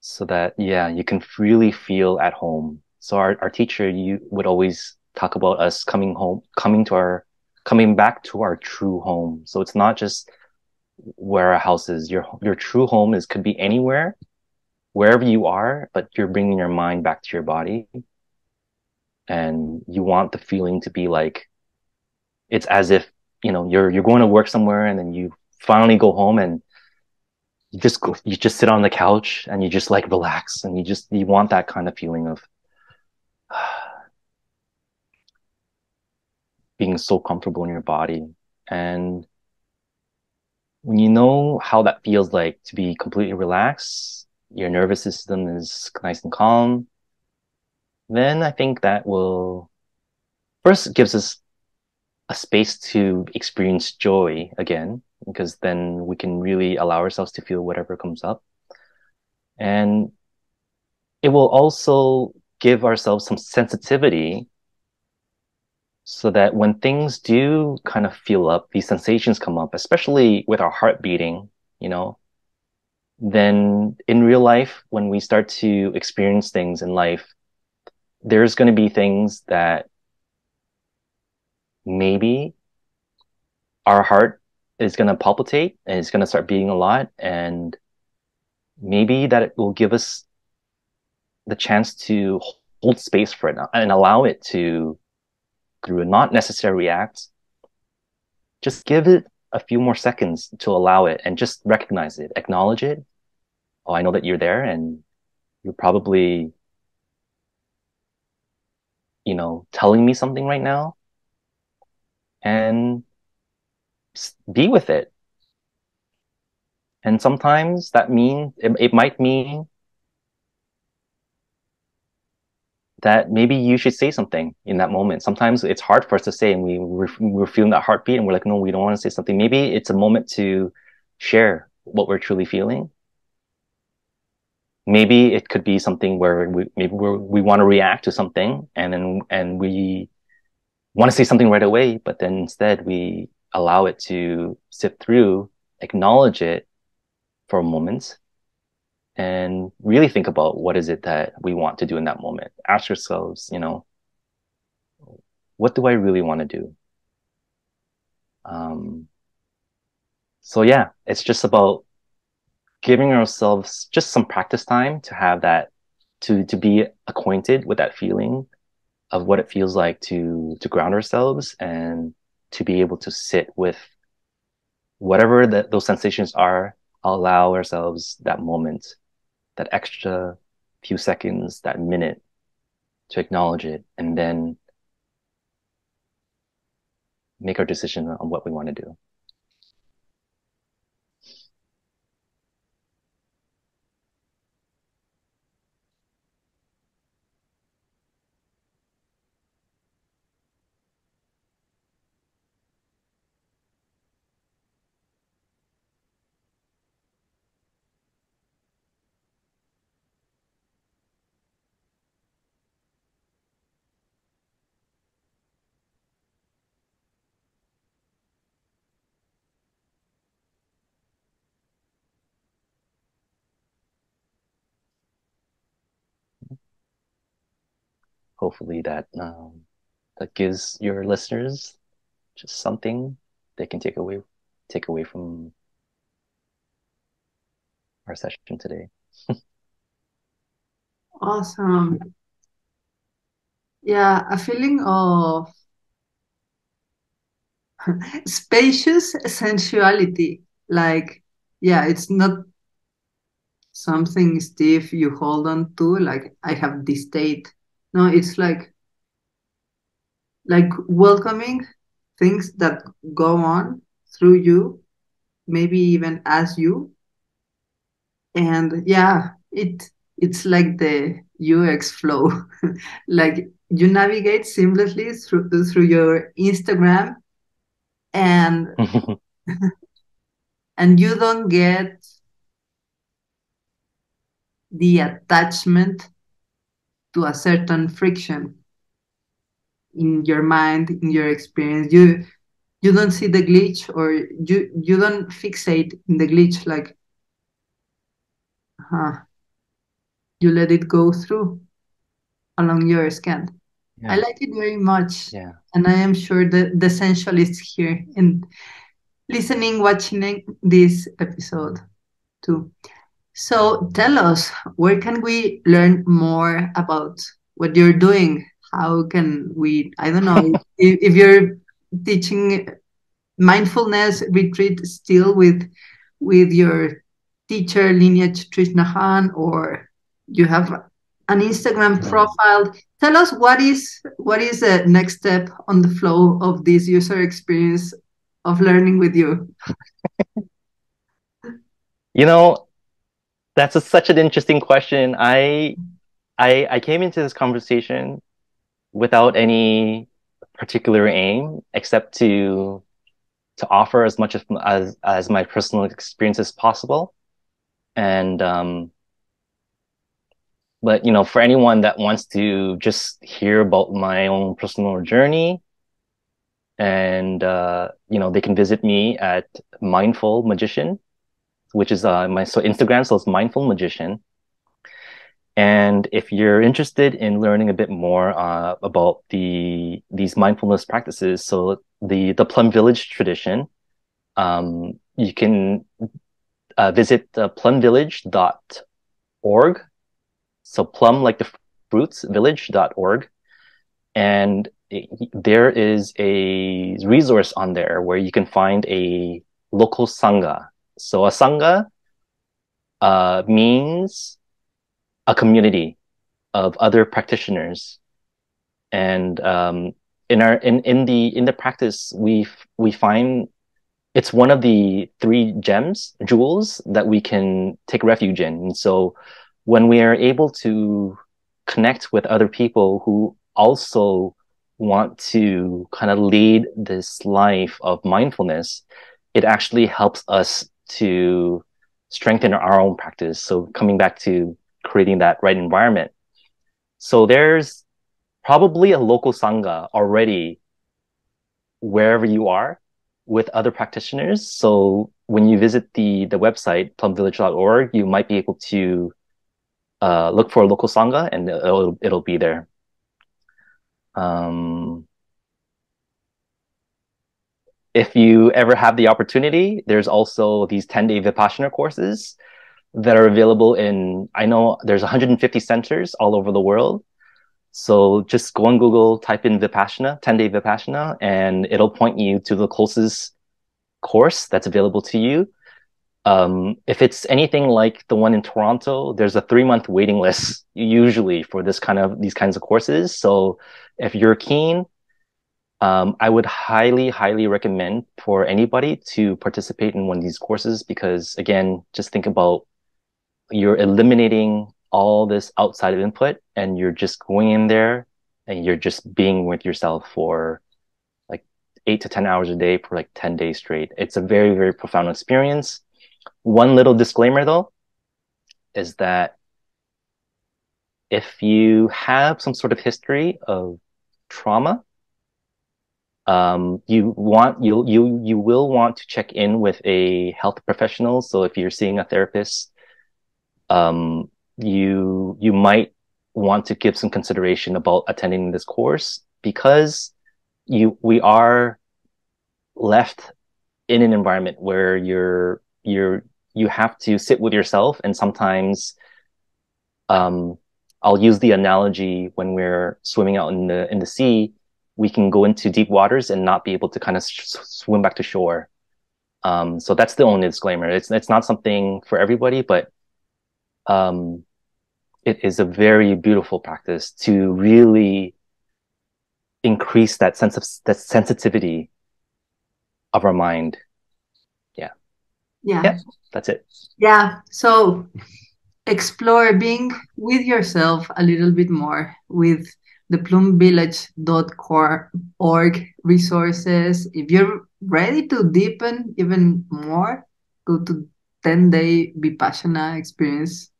so that yeah you can really feel at home. So our, our teacher you would always talk about us coming home, coming to our, coming back to our true home. So it's not just where our house is. Your, your true home is, could be anywhere, wherever you are, but you're bringing your mind back to your body. And you want the feeling to be like, it's as if, you know, you're, you're going to work somewhere and then you finally go home and you just go, you just sit on the couch and you just like relax and you just, you want that kind of feeling of, being so comfortable in your body. And when you know how that feels like to be completely relaxed, your nervous system is nice and calm, then I think that will first gives us a space to experience joy again, because then we can really allow ourselves to feel whatever comes up. And it will also give ourselves some sensitivity so that when things do kind of feel up, these sensations come up, especially with our heart beating, you know, then in real life, when we start to experience things in life, there's going to be things that maybe our heart is going to palpitate and it's going to start beating a lot. And maybe that will give us the chance to hold space for it and allow it to through, not necessary react. Just give it a few more seconds to allow it and just recognize it, acknowledge it. Oh, I know that you're there and you're probably, you know, telling me something right now and be with it. And sometimes that means it, it might mean that maybe you should say something in that moment. Sometimes it's hard for us to say, and we we're, we're feeling that heartbeat, and we're like, no, we don't want to say something. Maybe it's a moment to share what we're truly feeling. Maybe it could be something where we maybe we we want to react to something, and then and we want to say something right away, but then instead we allow it to sit through, acknowledge it for a moment, and really think about what is it that we want to do in that moment. Ask yourselves, you know, what do I really want to do? Um, so yeah, it's just about giving ourselves just some practice time to have that, to, to be acquainted with that feeling of what it feels like to, to ground ourselves and to be able to sit with whatever that those sensations are, allow ourselves that moment that extra few seconds, that minute to acknowledge it and then make our decision on what we want to do. Hopefully that um, that gives your listeners just something they can take away take away from our session today. Awesome. Yeah, a feeling of spacious sensuality. Like, yeah, it's not something stiff you hold on to, like I have this state. No, it's like like welcoming things that go on through you, maybe even as you. And yeah, it it's like the UX flow. like you navigate seamlessly through through your Instagram and and you don't get the attachment to a certain friction in your mind in your experience. You you don't see the glitch or you you don't fixate in the glitch like huh, you let it go through along your scan yeah. i like it very much yeah. and i am sure that the sensualists here and listening watching this episode too so tell us where can we learn more about what you're doing? How can we i don't know if, if you're teaching mindfulness retreat still with with your teacher lineage Thich Nhat Hanh or you have an instagram profile. Tell us what is what is the next step on the flow of this user experience of learning with you? You know that's a, such an interesting question. I i i came into this conversation without any particular aim except to to offer as much as as, as my personal experience as possible. And um but you know for anyone that wants to just hear about my own personal journey and uh you know they can visit me at mindful magician which is uh my so instagram so it's mindful magician and if you're interested in learning a bit more uh, about the these mindfulness practices, so the the Plum Village tradition, um, you can uh, visit uh, plumvillage.org. So plum like the fruits village.org, and there is a resource on there where you can find a local sangha. So a sangha uh, means a community of other practitioners. And um, in our in, in the in the practice we we find it's one of the three gems jewels that we can take refuge in. And so when we are able to connect with other people who also want to kind of lead this life of mindfulness it actually helps us to strengthen our own practice so coming back to creating that right environment. So there's probably a local sangha already wherever you are with other practitioners. So when you visit the the website plumvillage.org, you might be able to uh, look for a local sangha, and it'll it'll be there. Um, if you ever have the opportunity, there's also these 10 day Vipassana courses that are available in, I know there's 150 centers all over the world. So just go on Google, type in Vipassana, 10 day Vipassana, and it'll point you to the closest course that's available to you. Um, if it's anything like the one in Toronto, there's a three month waiting list usually for this kind of, these kinds of courses. So if you're keen, um, I would highly, highly recommend for anybody to participate in one of these courses because again, just think about you're eliminating all this outside of input and you're just going in there and you're just being with yourself for like eight to 10 hours a day for like 10 days straight. It's a very, very profound experience. One little disclaimer though is that if you have some sort of history of trauma, um, you want you you you will want to check in with a health professional. So if you're seeing a therapist, um, you you might want to give some consideration about attending this course because you we are left in an environment where you're you're you have to sit with yourself and sometimes um I'll use the analogy when we're swimming out in the in the sea, we can go into deep waters and not be able to kind of swim back to shore. Um, so that's the only disclaimer. It's it's not something for everybody, but um, it is a very beautiful practice to really increase that sense of that sensitivity of our mind. Yeah. Yeah. Yeah. That's it. Yeah. So explore being with yourself a little bit more with the plumvillage.org resources. If you're ready to deepen even more, go to 10 day Vipassana experience.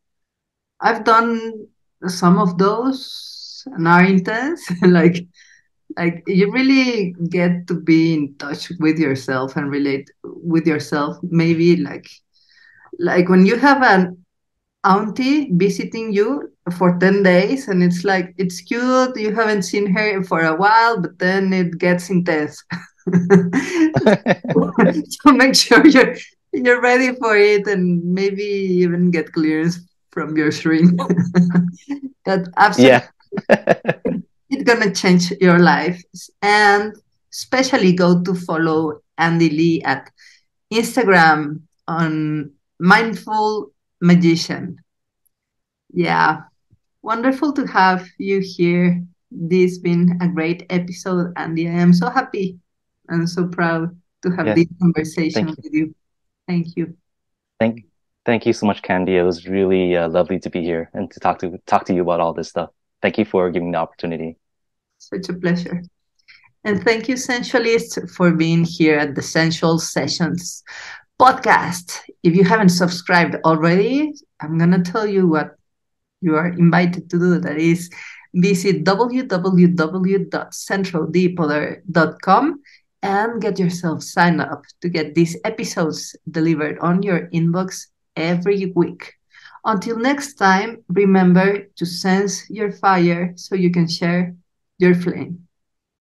I've done some of those and are intense. like like you really get to be in touch with yourself and relate with yourself. Maybe like like when you have an auntie visiting you for 10 days and it's like it's cute you haven't seen her for a while but then it gets intense so make sure you're you're ready for it and maybe even get clearance from your shrink that absolutely yeah. it's gonna change your life and especially go to follow Andy Ly at instagram on mindful magician. Yeah, wonderful to have you here. This has been a great episode, Andy. I am so happy and so proud to have yeah. this conversation Thank with you. Thank you. Thank, thank you so much, Candy. It was really uh, lovely to be here and to talk to talk to you about all this stuff. Thank you for giving the opportunity. Such a pleasure. And thank you, Sensualists, for being here at the Sensual Sessions podcast. If you haven't subscribed already, I'm going to tell you what you are invited to do. That is visit www.centrodepoder.com and get yourself signed up to get these episodes delivered on your inbox every week. Until next time, remember to sense your fire so you can share your flame.